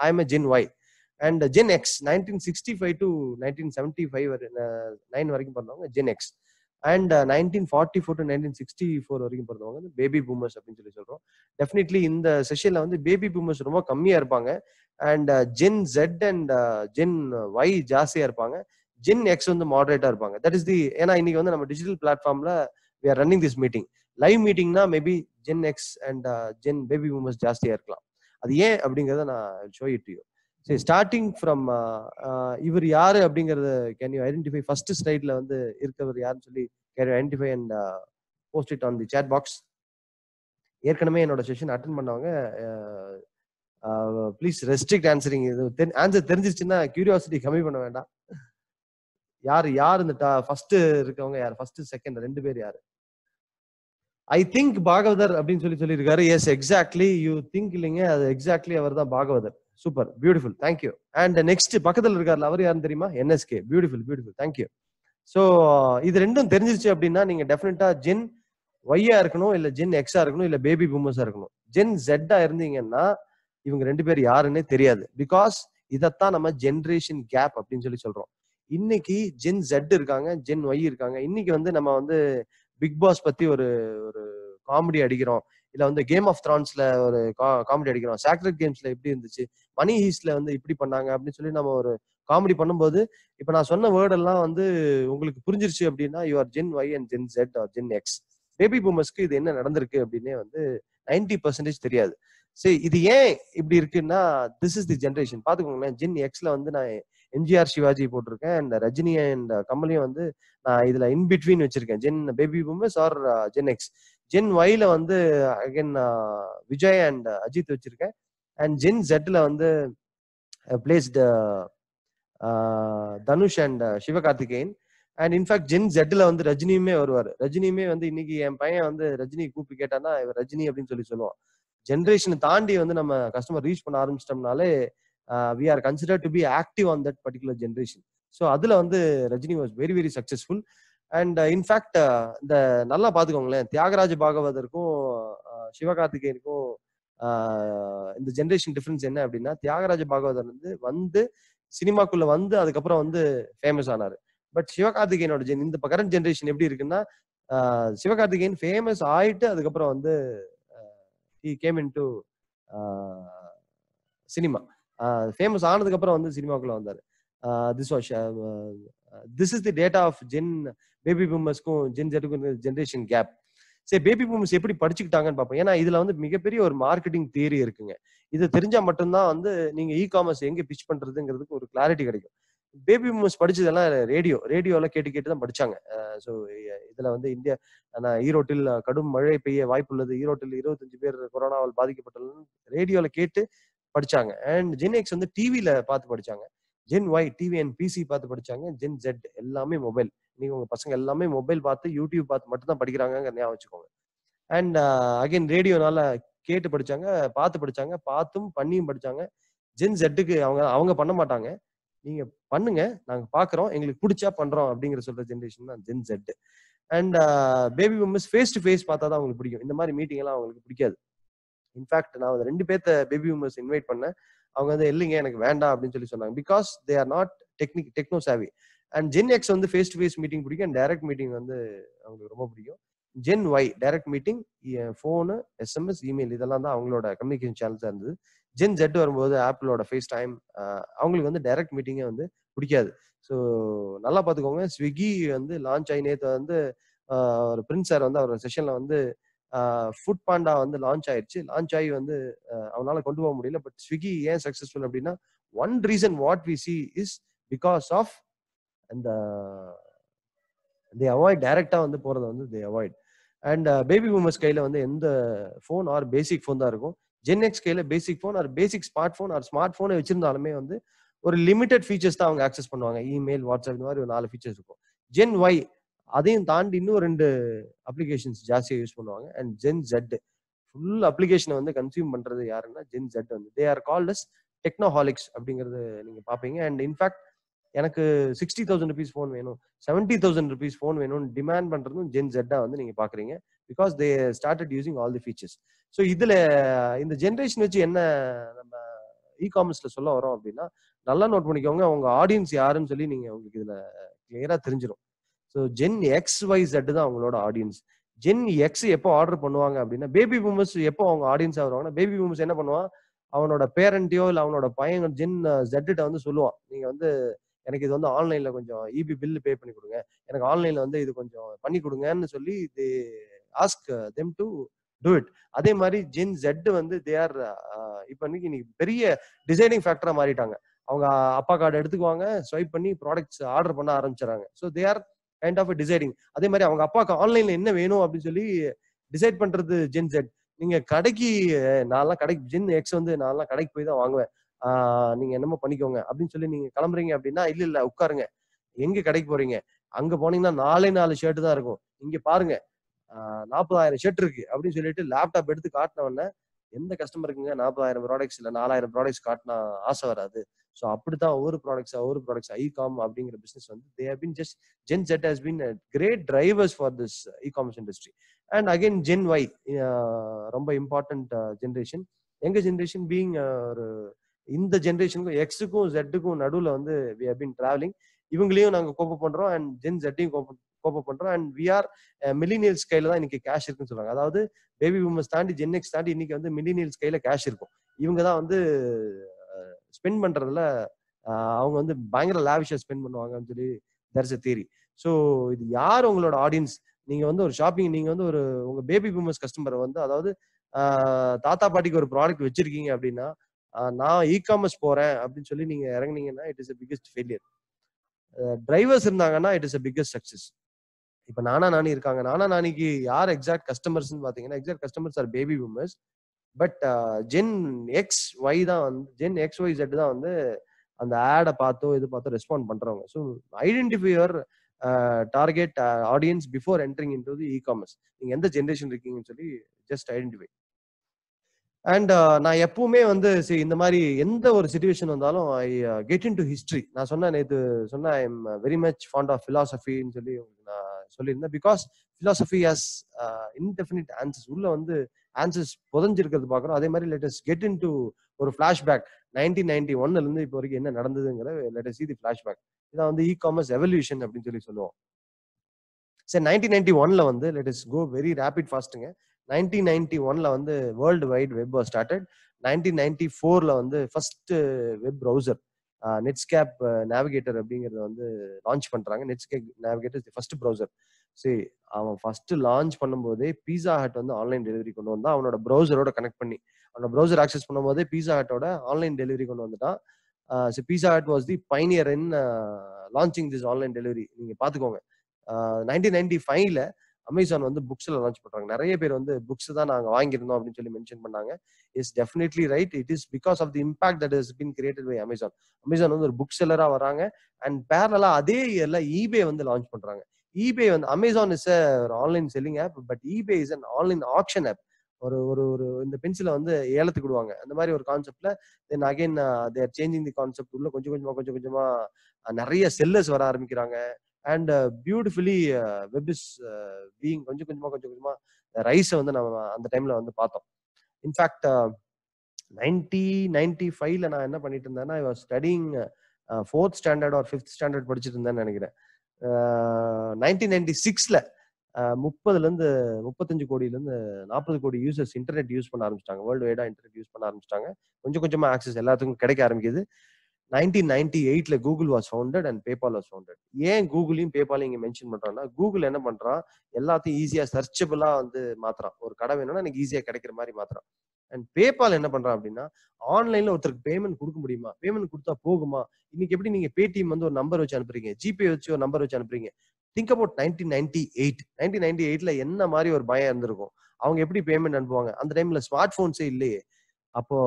I am gen Y and gen X nineteen sixty five to nineteen seventy five nine வரைக்கும் பிறந்தவங்க gen X and nineteen forty four to nineteen sixty four வரைக்கும் பிறந்தவங்க வந்து baby boomers அப்படின்னு சொல்லி சொல்றோம். Definitely இந்த செஷன்ல வந்து பேபி பூமர்ஸ் ரொம்ப கம்மியா இருப்பாங்க. And gen Z and gen Y ஜாஸ்தியா இருப்பாங்க. ஜென் எக்ஸ் வந்து மாடரேட்டா இருப்பாங்க. தட் இஸ் தி ஏன்னா இன்னைக்கு வந்து நம்ம டிஜிட்டல் பிளாட்ஃபார்ம்ல we are running this meeting live மீட்டிங்னா maybe gen X and gen baby boomers ஜாஸ்தியா இருக்கலாம். அது ஏன் அப்படிங்கறத நான் ஷோ இட் யூ சரி ஸ்டார்டிங் ஃப்ரம் இவர் யாரு அப்படிங்கறத கேன் யூ ஐடென்டிஃபை ஃபர்ஸ்ட் ஸ்லைட்ல வந்து இருக்கிறவர் யாருன்னு சொல்லி can you identify and post it on the chat box ஏற்கனவே என்னோட செஷன் அட்டன் பண்ணவங்க ப்ளீஸ் ரெஸ்ட்ரிக்ட் ஆன்சரிங் இது ஆன்சர் தெரிஞ்சிச்சுன்னா கியூரியாசிட்டி கம்மி பண்ண வேண்டாம். யார் யார் இந்த ஃபர்ஸ்ட் இருக்கவங்க யார்? ஃபர்ஸ்ட் செகண்ட் ரெண்டு பேர் யாரு? ஐ திங்க் பாகவதர் அப்படின்னு சொல்லி சொல்லியிருக்காரு. எஸ் எக்ஸாக்ட்லி யூ திங்க் இல்லைங்க அது எக்ஸாக்ட்லி அவர் தான் Bhagavathar super beautiful thank you and next பக்கத்தில் இருக்கார்ல அவர் யாருன்னு தெரியுமா? NSK beautiful beautiful thank you so இது ரெண்டும் தெரிஞ்சிருச்சு அப்படின்னா நீங்க டெஃபினட்டா ஜென் ஒய்யா இருக்கணும் இல்ல ஜென் எக்ஸா இருக்கணும் இல்ல பேபி பூமர்ஸா இருக்கணும். ஜென் ஜெட்டா இருந்தீங்கன்னா இவங்க ரெண்டு பேர் யாருன்னே தெரியாது. பிகாஸ் இதைத்தான் நம்ம ஜென்ரேஷன் கேப் அப்படின்னு சொல்லி சொல்றோம். இன்னைக்கு ஜென் ஜெட் இருக்காங்க ஜென் ஒய் இருக்காங்க. இன்னைக்கு வந்து நம்ம வந்து பிக் பாஸ் பத்தி ஒரு ஒரு காமெடி அடிக்கிறோம். இல்ல வந்து கேம் ஆஃப் த்ரான்ஸ்ல ஒரு காமெடி அடிக்கிறோம். சாக்ரெட் கேம்ஸ்ல எப்படி இருந்துச்சு? மணி ஹீஸ்ல வந்து இப்படி பண்ணாங்க அப்படின்னு சொல்லி நம்ம ஒரு காமெடி பண்ணும்போது இப்ப நான் சொன்ன வேர்ட் எல்லாம் வந்து உங்களுக்கு புரிஞ்சிருச்சு அப்படின்னா you are gen Y and gen Z are gen X baby பூமர்ஸ்க்கு இது என்ன நடந்திருக்கு அப்படின்னே வந்து நைன்டி பர்சன்டேஜ் தெரியாது. சரி இது ஏன் இப்படி இருக்குன்னா திஸ் இஸ் தி ஜென்ரேஷன் பாத்துக்கோங்களேன் ஜின் எக்ஸ்ல வந்து நான் எம்ஜிஆர் சிவாஜி போட்டிருக்கேன் அண்ட் ரஜினி அண்ட் கமலையும் வந்து நான் இதுல இன் பிட்வீன் வச்சிருக்கேன். Gen baby boomers are gen X gen ஒய்ல வந்து அகைன் விஜய் அண்ட் அஜித் வச்சிருக்கேன். அண்ட் ஜென் ஜெட்ல வந்து placed Dhanush and Sivakarthikeyan and in fact gen ஜெட்ல வந்து ரஜினியுமே வருவார். ரஜினியுமே வந்து இன்னைக்கு என் பையன் வந்து ரஜினி கூப்பிட்டு கேட்டானா இவர் ரஜினி அப்படின்னு சொல்லி சொல்லுவான். ஜென்ரேஷனை தாண்டி வந்து நம்ம கஸ்டமர் ரீச் பண்ண ஆரம்பிச்சிட்டோம்னாலே we are consider to be active on that particular generation so அதுல வந்து Rajini was very very successful and in fact uh, uh, இந்த நல்லா பாத்துக்கோங்களேன். தியாகராஜ பாகவதற்கும் சிவகார்த்திகேயனுக்கும் இந்த ஜென்ரேஷன் டிஃபரன்ஸ் என்ன அப்படின்னா தியாகராஜ பாகவதர் வந்து வந்து சினிமாக்குள்ள வந்து அதுக்கப்புறம் வந்து ஃபேமஸ் ஆனாரு. பட் சிவகார்த்திகேயனோட ஜென் இந்த கரண்ட் ஜென்ரேஷன் எப்படி இருக்குன்னா சிவகார்த்திகேயன் ஃபேமஸ் ஆயிட்டு அதுக்கப்புறம் வந்து he came into cinema famous ஆனதுக்கப்புறம் வந்து சினிமாக்குள்ள வந்தாரு. This was this is the data of gen baby பூமர்ஸ்க்கும் gen ஜெட்டுக்கும் ஜென்ரேஷன் கேப் சரி பேபி பூமர்ஸ் எப்படி படிச்சுக்கிட்டாங்கன்னு பார்ப்போம். ஏன்னா இதுல வந்து மிகப்பெரிய ஒரு மார்க்கெட்டிங் தியரி இருக்குங்க. இது தெரிஞ்சா மட்டும்தான் வந்து நீங்க இ காமர்ஸ் எங்க பிச் பண்றதுங்கிறதுக்கு ஒரு கிளாரிட்டி கிடைக்கும். பேபி பூமர்ஸ் படிச்சதெல்லாம் ரேடியோ ரேடியோல கேட்டு கேட்டு தான் படிச்சாங்க. ஸோ இதுல வந்து இந்தியா ஆனால் ஈரோட்டில் கடும் மழை பெய்ய வாய்ப்புள்ளது. ஈரோட்டில் இருபத்தஞ்சு பேர் கொரோனாவால் பாதிக்கப்பட்டுள்ளது ரேடியோல கேட்டு படிச்சாங்க. அண்ட் ஜென் வந்து டிவியில பார்த்து படிச்சாங்க. Gen Y TV and PC பார்த்து படிச்சாங்க. ஜென் ஜெட் எல்லாமே மொபைல் நீங்க உங்க பசங்க எல்லாமே மொபைல் பார்த்து யூடியூப் பார்த்து மட்டும் தான் படிக்கிறாங்க ஞாபகம் வச்சுக்கோங்க அண்ட் அகைன் ரேடியோனால கேட்டு படிச்சாங்க பார்த்து படிச்சாங்க பார்த்தும் பண்ணியும் படிச்சாங்க. ஜென் ஜெட்டுக்கு அவங்க அவங்க பண்ண மாட்டாங்க. நீங்க பண்ணுங்க நாங்க பாக்குறோம் எங்களுக்கு பிடிச்சா பண்றோம் அப்படிங்கிற சொல்ற ஜென்ரேஷன் தான் gen Z and baby members face to face பார்த்தா தான் அவங்களுக்கு பிடிக்கும். இந்த மாதிரி மீட்டிங் எல்லாம் அவங்களுக்கு பிடிக்காது. இன்ஃபேக்ட் நான் ரெண்டு பேர்த்த பேபி மெம்பர்ஸ் இன்வைட் பண்ணேன். அவங்க வந்து இல்லைங்க எனக்கு வேண்டாம் அப்படின்னு சொல்லி சொன்னாங்க. Because they are not technic techno savvy and gen X வந்து ஃபேஸ் டு ஃபேஸ் மீட்டிங் பிடிக்கும். அண்ட் டைரக்ட் மீட்டிங் வந்து அவங்களுக்கு ரொம்ப பிடிக்கும். Gen Y direct meeting phone SMS email இதெல்லாம் தான் அவங்களோட கம்யூனிகேஷன் சேனல்ஸாக இருந்தது. ஜென் ஜெட் வரும்போது ஆப்பிளோட ஃபேஸ் டைம் அவங்களுக்கு வந்து டைரக்ட் மீட்டிங்கே வந்து பிடிக்காது. ஸோ நல்லா பார்த்துக்கோங்க. ஸ்விக்கி வந்து லான்ச் ஆகி நேற்று வந்து ஒரு பிரின்ஸ் சார் வந்து அவர் செஷனில் வந்து ஃபுட் பாண்டா வந்து லான்ச் ஆயிடுச்சு லான்ச் ஆகி வந்து அவனால கொண்டு போக முடியல. பட் ஸ்விக்கி ஏன் சக்சஸ்ஃபுல் அப்படின்னா one reason what we see is because of அந்த தே அவாய்ட் டைரக்டா வந்து போறத வந்து they avoid and baby boomers கையில வந்து எந்த ஃபோன் ஆர் பேசிக் ஃபோன் தான் இருக்கும். ஜென் எக்ஸ் கையில basic phone or basic smart phone or smart ஃபோனை வச்சிருந்தாலுமே வந்து ஒரு லிமிடெட் ஃபீச்சர்ஸ் தான் அவங்க ஆக்சஸ் பண்ணுவாங்க. இமெயில் வாட்ஸ்அப் இந்த மாதிரி ஒரு நாலு ஃபீச்சர்ஸ் இருக்கும். ஜென் ஒய் அதையும் தாண்டி இன்னும் ரெண்டு அப்ளிகேஷன்ஸ் ஜாஸ்தியாக யூஸ் பண்ணுவாங்க. அண்ட் ஜென் ஜெட் ஃபுல் அப்ளிகேஷனை வந்து கன்சியூம் பண்ணுறது யாருன்னா ஜென் ஜெட் வந்து. They are called as technoholics அப்படிங்கிறது நீங்கள் பார்ப்பீங்க அண்ட் இன்ஃபேக்ட் எனக்கு சிக்ஸ்டி தௌசண்ட் ருபீஸ் ஃபோன் வேணும் செவன்டி தௌசண்ட் ருபீஸ் ஃபோன் வேணும்னு டிமாண்ட் பண்ணுறதும் ஜென் ஜெட்டாக வந்து நீங்கள் பார்க்குறீங்க because they started using all the features so இதில் இந்த ஜென்ரேஷன் வச்சு என்ன நம்ம இ காமர்ஸில் சொல்ல வரோம் அப்படின்னா நல்லா நோட் பண்ணிக்கோங்க. உங்கள் ஆடியன்ஸ் யாருன்னு சொல்லி நீங்கள் உங்களுக்கு இதில் கிளியராக தெரிஞ்சிடும் so gen X Y Z தான் அவங்களோட ஆடியன்ஸ் ஜென் எக்ஸ் எப்போ ஆர்டர் பண்ணுவாங்க அப்படின்னா பேபி பூமர்ஸ் எப்போ அவங்க ஆடியன்ஸ் ஆகுறாங்கன்னா பேபி பூமர்ஸ் என்ன பண்ணுவான்? அவனோட பேரண்ட்டையோ இல்லை அவனோட பையன் ஜென் ஜெட்டிட்ட வந்து சொல்லுவான். நீங்கள் வந்து எனக்கு இது வந்து ஆன்லைனில் கொஞ்சம் இபி பில் பே பண்ணி கொடுங்க. எனக்கு ஆன்லைனில் வந்து இது கொஞ்சம் பண்ணி கொடுங்கன்னு சொல்லி they ask them to do it அதே மாதிரி ஜென் ஜெட் வந்து தே ஆர் இப்போ இன்னைக்கு பெரிய டிசைனிங் ஃபேக்டராக மாறிட்டாங்க. அவங்க அப்பா கார்டு எடுத்துக்குவாங்க ஸ்வைப் பண்ணி ப்ராடக்ட்ஸ் ஆர்டர் பண்ண ஆரம்பிச்சிடறாங்க. So they are kind of deciding அதே மாதிரி அவங்க அப்பாவுக்கு ஆன்லைன்ல என்ன வேணும் அப்படின்னு சொல்லி டிசைட் பண்றது ஜென் ஜெட் நீங்க கடைக்கு நான்லாம் கடைக்கு ஜென் எக்ஸ் வந்து நான்லாம் கடைக்கு போய் தான் வாங்குவேன். ஆஹ், நீங்க என்னமோ பண்ணிக்கோங்க அப்படின்னு சொல்லி நீங்க கிளம்புறீங்க அப்படின்னா இல்ல இல்ல உட்காருங்க. எங்க கடைக்கு போறீங்க? அங்க போனீங்கன்னா நாலே நாலு ஷர்ட் தான் இருக்கும். இங்க பாருங்க. நாற்பதாயிரம் ஷர்ட் இருக்கு அப்படின்னு சொல்லிட்டு லேப்டாப் எடுத்து காட்டின உடனே எந்த கஸ்டமருக்குங்க நாற்பதாயிரம் ப்ராடக்ட்ஸ் இல்லை நாலாயிரம் ப்ராடக்ட்ஸ் காட்டினா ஆசை வராது. ஸோ அப்படித்தான் ஒவ்வொரு ப்ராடக்ட்ஸ் ஒவ்வொரு ப்ராடக்ட்ஸ் ஐ காம் அப்படிங்கிற பிசினஸ் வந்து they have been just gen Z has been great drivers for this e commerce industry and again gen Y ரொம்ப இம்பார்ட்டன்ட் ஜென்ரேஷன் uh, எங்க ஜென்ரேஷன் பீங் uh, ஒரு இந்த ஜென்ரேஷனுக்கும் எக்ஸுக்கும் ஜெட்டுக்கும் நடுவில் வந்து வி ஹவ் பின் டிராவலிங் இவங்களையும் நாங்கள் கோப்ப பண்றோம் அண்ட் ஜென் ஜெட்டையும் கோப்ப கோப்ப பண்றோம். அண்ட் வி ஆர் மில்லினியல்ஸ் கையில தான் இன்னைக்கு கேஷ் இருக்குன்னு சொல்றாங்க. அதாவது பேபி பூமர்ஸ் தாண்டி ஜென் எக்ஸ் தாண்டி இன்னைக்கு வந்து மில்லினியல்ஸ் கையில கேஷ் இருக்கும். இவங்க தான் வந்து uh, ஸ்பெண்ட் பண்றதுல uh, அவங்க வந்து பயங்கர லாவிஷா ஸ்பெண்ட் பண்ணுவாங்கன்னு சொல்லி தர்ஸ் தேரி ஸோ இது யார் உங்களோட ஆடியன்ஸ் நீங்க வந்து ஒரு ஷாப்பிங் நீங்க வந்து ஒரு உங்க பேபி பூமர்ஸ் கஸ்டமர் வந்து அதாவது uh, தாத்தா பாட்டிக்கு ஒரு ப்ராடக்ட் வச்சிருக்கீங்க அப்படின்னா நான் இ காமர்ஸ் போறேன் அப்படின்னு சொல்லி நீங்க இறங்குனீங்கன்னா it is biggest failure drivers இருந்தாங்கன்னா it is a biggest success இப்ப நானா நானி இருக்காங்க. நானா நானிக்கு யார் எக்ஸாக்ட் கஸ்டமர்ஸ்னு பாத்தீங்கன்னா exact customers are baby boomers but gen X Y தான் வந்து ஜென் எக்ஸ் ஒய் ஜெட் தான் வந்து அந்த ஆடை பார்த்தோ இது பார்த்தோ ரெஸ்பாண்ட் பண்றவங்க. So identify your target audience before entering into the e commerce நீங்க எந்த ஜென்ரேஷன் இருக்கீங்கன்னு சொல்லி ஜஸ்ட் ஐடென்டிஃபை அண்ட் நான் எப்பவுமே வந்து சரி இந்த மாதிரி எந்த ஒரு சுச்சுவேஷன் வந்தாலும் I get in to history நான் சொன்ன நேற்று சொன்ன I am very much fond of ஃபிலாசபின்னு சொல்லி நான் சொல்லியிருந்தேன். Because philosophy has indefinite answers உள்ள வந்து ஆன்சர்ஸ் புதஞ்சிருக்கிறது பார்க்குறோம். அதே மாதிரி லெட்டஸ் கெட் இன் டு ஒரு ஃபிளாஷ்பேக் நைன்டீன் நைன்டி ஒன்ல இருந்து இப்போ வரைக்கும் என்ன நடந்ததுங்கிற லெட்டஸ் சி தி ஃபிளாஷ்பேக் இதான் வந்து இ காமர்ஸ் எவல்யூஷன் அப்படின்னு சொல்லி சொல்லுவோம். சரி நைன்டீன் நைன்டி ஒன்ல வந்து லெட்டஸ் கோ வெரி ரேபிட் ஃபாஸ்ட்டுங்க நைன்டீன் நைன்டி ஒன்ல வந்து world wide web started nineteen ninety ஃபோர்ல வந்து first web browser Netscape Navigator அப்படிங்கறத வந்து லான்ச் பண்றாங்க. நெட்ஸ்கேப் நேவிகேட்டர் ஃபர்ஸ்ட் ப்ரௌசர் சரி அவன் ஃபர்ஸ்ட் லான்ச் பண்ணும்போதே பீஸா ஹட் வந்து ஆன்லைன் டெலிவரி கொண்டு வந்தான். அவனோட ப்ரௌசரோட கனெக்ட் பண்ணி அவனோட ப்ரௌசர் ஆக்சஸ் பண்ணும்போதே பீஸா ஹட்டோட ஆன்லைன் டெலிவரி கொண்டு வந்துட்டான். So Pizza Hut was the pioneer in launching this online delivery நீங்க பாத்துக்கோங்க. நைன்டீன் நைன்டி ஃபைவ்ல அமேசான் வந்து புக்ஸ்ல லான்ச் பண்றாங்க. நிறைய பேர் வந்து புக்ஸ் தான் நாங்க வாங்கியிருந்தோம் அப்படின்னு சொல்லி மென்ஷன் பண்ணாங்க. Is definitely right it is because of the impact that is been created by Amazon Amazon வந்து ஒரு புக் செல்லரா வராங்க. அண்ட் பேரலா அதே இயர்ல ஈபே வந்து லான்ச் பண்றாங்க. ஈபே வந்து அமேசான் இஸ் ஒரு online selling app but eBay is an online auction app ஒரு ஒரு ஒரு இந்த பென்சிலை வந்து ஏலத்துக்கு விடுவாங்க. அந்த மாதிரி ஒரு கான்செப்ட்ல then again there changing the concept உள்ள கொஞ்சம் கொஞ்சமா கொஞ்சம் கொஞ்சமா நிறைய செல்லர்ஸ் வர ஆரம்பிக்கிறாங்க. And beautifully web is being கொஞ்சம் கொஞ்சமா கொஞ்சம் கொஞ்சமா ரைஸை வந்து நம்ம அந்த டைம்ல வந்து பார்த்தோம். இன்ஃபேக்ட் நைன்டி நைன்டி ஃபைவ்ல நான் என்ன பண்ணிட்டு இருந்தேன்னா I was studying fourth uh, standard or fifth standard படிச்சுட்டு இருந்தேன்னு நினைக்கிறேன். Uh, நைன்டீன் நைன்டி சிக்ஸ்ல uh, முப்பதுல இருந்து முப்பத்தஞ்சு கோடியில இருந்து நாற்பது கோடி யூசர்ஸ் இன்டர்நெட் யூஸ் பண்ண ஆரம்பிச்சிட்டாங்க. வேர்ல்டு வைடாக இன்டர்நெட் யூஸ் பண்ண ஆரம்பிச்சிட்டாங்க. கொஞ்சம் கொஞ்சமாக ஆக்சஸ் எல்லாத்துக்கும் கிடைக்க ஆரம்பிக்குது. நைன்டீன் நைன்டி எயிட்ல Google was founded and PayPal was founded ஏன் கூகுளையும் பேபாலையும் இங்கே மென்ஷன் பண்றான்னா கூகுள் என்ன பண்றான்? எல்லாத்தையும் ஈஸியா சர்ச்சபிளா வந்து மாத்துறான். ஒரு கடை வேணும்னா எனக்கு ஈஸியா கிடைக்கிற மாதிரி மாத்துறான். அண்ட் பேபால் என்ன பண்றான் அப்படின்னா ஆன்லைன்ல ஒருத்தருக்கு பேமெண்ட் கொடுக்க முடியுமா? பேமெண்ட் கொடுத்தா போகுமா? இன்னைக்கு எப்படி நீங்க பேடிஎம் வந்து ஒரு நம்பர் வச்சு அனுப்புறீங்க? ஜிபே வச்சு ஒரு நம்பர் வச்சு அனுப்புறீங்க? Think about nineteen ninety eight nineteen ninety எயிட்ல என்ன மாதிரி ஒரு பயம் இருந்திருக்கும்? அவங்க எப்படி பேமெண்ட் அனுப்புவாங்க? அந்த டைம்ல ஸ்மார்ட் போன்ஸே இல்லையே. அப்போ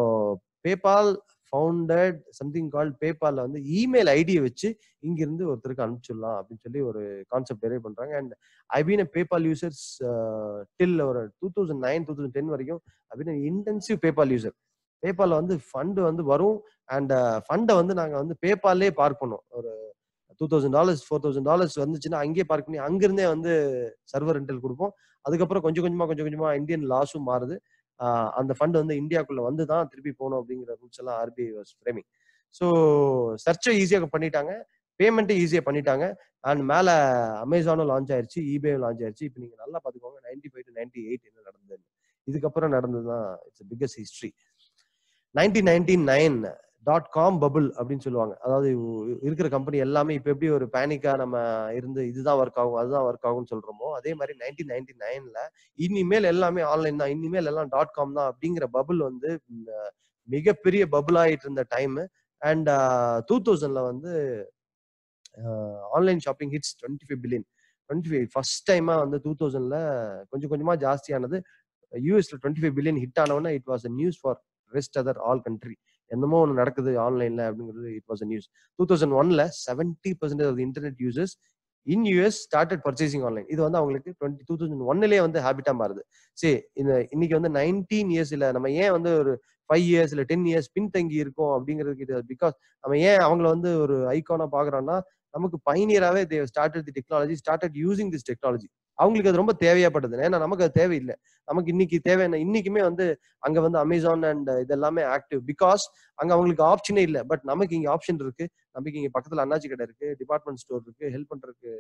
பேபால் ஃபவுண்டட் சம்திங் கால்ட் பேபால்ல வந்து இமெயில் ஐடியை வச்சு இங்கிருந்து ஒருத்தருக்கு அனுப்பிச்சிடலாம் அப்படின்னு சொல்லி ஒரு கான்செப்ட் டெரைவ் பண்றாங்க. And I been PayPal users till ஒரு two thousand nine two thousand ten வரைக்கும் I been intensive PayPal user பேபாலில் வந்து ஃபண்டு வந்து வரும். Uh, அண்ட் ஃபண்டை வந்து நாங்கள் வந்து பேபால்லே பார்க் பண்ணோம். ஒரு two thousand dollars four thousand dollars வந்துச்சுன்னா அங்கேயே பார்க் பண்ணி அங்கிருந்தே வந்து சர்வர் ரெண்டல் கொடுப்போம். அதுக்கப்புறம் கொஞ்சம் கொஞ்சமாக கொஞ்சம் கொஞ்சமாக இந்தியன் லாஸும் மாறுது. அந்த ஃபண்ட் வந்து இந்தியாக்குள்ள வந்து தான் திருப்பி போகணும் அப்படிங்கிற ரூல்ஸ் எல்லாம் ஆர்பிஐ வாஸ் ஃப்ரேமிங் ஸோ சர்ச்சை ஈஸியாக பண்ணிட்டாங்க. பேமெண்ட்டு ஈஸியாக பண்ணிட்டாங்க. அண்ட் மேலே அமேசானும் லான்ச் ஆயிருச்சு இபேயும் லான்ச் ஆயிருச்சு. இப்போ நீங்கள் நல்லா பார்த்துக்கோங்க ninety five to ninety eight என்ன நடந்தது இதுக்கப்புறம் நடந்தது தான் it's biggest history nineteen ninety nine dot com bubble அப்படின்னு சொல்லுவாங்க. அதாவது இருக்கிற கம்பெனி எல்லாமே இப்போ எப்படி ஒரு பேனிக்காக நம்ம இருந்து இதுதான் ஒர்க் ஆகும் அதுதான் ஒர்க் ஆகும்னு சொல்கிறோமோ அதே மாதிரி நைன்டீன் நைன்டி நைனில் இனிமேல் எல்லாமே ஆன்லைன் தான் இனிமேல் எல்லாம் டாட் காம் தான் அப்படிங்கிற பபுள் வந்து மிகப்பெரிய பபுள் ஆகிட்டு இருந்த டைமு அண்ட் டூ தௌசண்டில் வந்து online shopping hits twenty five billion twenty five first டைமாக வந்து டூ தௌசண்டில் கொஞ்சம் கொஞ்சமாக ஜாஸ்தியானது. யூஎஸ்ல twenty five billion hit ஆனவொன்னே it was news for rest other all country என்னமோ ஒன்று நடக்குது ஆன்லைன்ல அப்படிங்கிறது it was news two thousand ஒன்ல seventy percentage of internet users in US started purchasing online இது வந்து அவங்களுக்கு டுவெண்ட்டி டூ தௌசண்ட் ஒன்னுலேயே வந்து ஹேபிட்டா மாறுது. சரி இந்த இன்னைக்கு வந்து நைன்டீன் இயர்ஸ் இல்ல நம்ம ஏன் வந்து ஒரு ஃபைவ் இயர்ஸ் இல்லை டென் இயர்ஸ் பின்தங்கி இருக்கோம் அப்படிங்கிறது கிட்ட பிகாஸ் நம்ம ஏன் அவங்கள வந்து ஒரு ஐகானா பாக்குறோம்னா நமக்கு பைனியராகவே they started the technology started using this technology அவங்களுக்கு அது ரொம்ப தேவையாப்பட்டது. ஏன்னா நமக்கு அது தேவையில்லை. நமக்கு இன்னைக்கு தேவையான இன்னைக்குமே வந்து அங்க வந்து அமேசான் அண்ட் இதெல்லாமே ஆக்டிவ் பிகாஸ் அங்க அவங்களுக்கு ஆப்ஷனே இல்லை. பட் நமக்கு இங்க ஆப்ஷன் இருக்கு. நமக்கு இங்க பக்கத்துல அண்ணாச்சி கடை இருக்கு. டிபார்ட்மெண்ட் ஸ்டோர் இருக்கு. ஹெல்ப் பண்றதுக்கு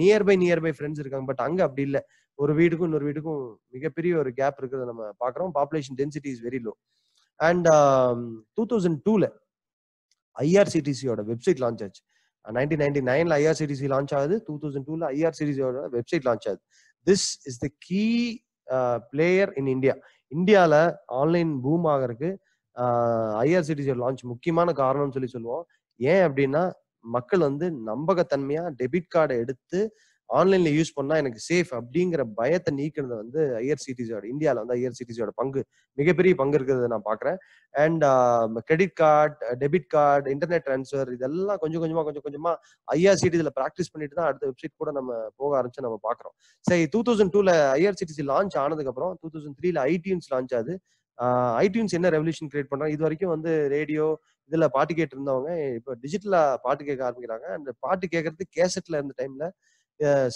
நியர்பை நியர்பை ஃப்ரெண்ட்ஸ் இருக்காங்க. பட் அங்க அப்படி இல்லை. ஒரு வீட்டுக்கும் இன்னொரு வீட்டுக்கும் மிகப்பெரிய ஒரு கேப் இருக்கிறத நம்ம பாக்குறோம் population density is very low and two thousand டூல ஐஆர்சிடிசியோட வெப்சைட் லான்ச் ஆச்சு. நைன்டீன் நைன்டி நைன்ல ஐஆர்சிடிசி லான்ச் ஆகுது. டூ தௌசண்ட் டூல ஐஆர்சிடிசியோட வெப்சைட் லான்ச் ஆகுது. This is the key player in India இந்தியாவில் ஆன்லைன் பூம் ஆகிறதுக்கு ஐஆர்சிடிசியோட லான்ச் முக்கியமான காரணம்னு சொல்லி சொல்லுவோம். ஏன் அப்படின்னா மக்கள் வந்து நம்பகத்தன்மையா டெபிட் கார்டை எடுத்து ஆன்லைன்ல யூஸ் பண்ணா எனக்கு சேஃப் அப்படிங்கிற பயத்தை நீக்கிறது வந்து ஐஆர்சிடிசியோட இந்தியாவில் வந்து ஐஆர்சிடிசியோட பங்கு மிகப்பெரிய பங்கு இருக்கிறத நான் பாக்குறேன். And credit card debit card internet transfer இதெல்லாம் கொஞ்சம் கொஞ்சமா கொஞ்சம் கொஞ்சமா ஐஆர்சிடிசியில் ப்ராக்டிஸ் பண்ணிட்டு தான் அடுத்த வெப்சைட் கூட நம்ம போக ஆரம்பிச்சு நம்ம பாக்குறோம். சரி டூ தௌசண்ட் டூல ஐஆர்சிடிசி லான்ச் ஆனதுக்கு அப்புறம் டூ தௌசண்ட் த்ரீல ஐடியூன்ஸ் லான்ச் ஆகுது. ஐடியூன்ஸ் என்ன ரெவல்யூஷன் கிரியேட் பண்றாங்க? இது வரைக்கும் வந்து ரேடியோ இதுல பாட்டு கேட்டு இருந்தவங்க இப்போ டிஜிட்டலா பாட்டு கேட்க ஆரம்பிக்கிறாங்க. அந்த பாட்டு கேட்கறது கேசட்ல இருந்த டைம்ல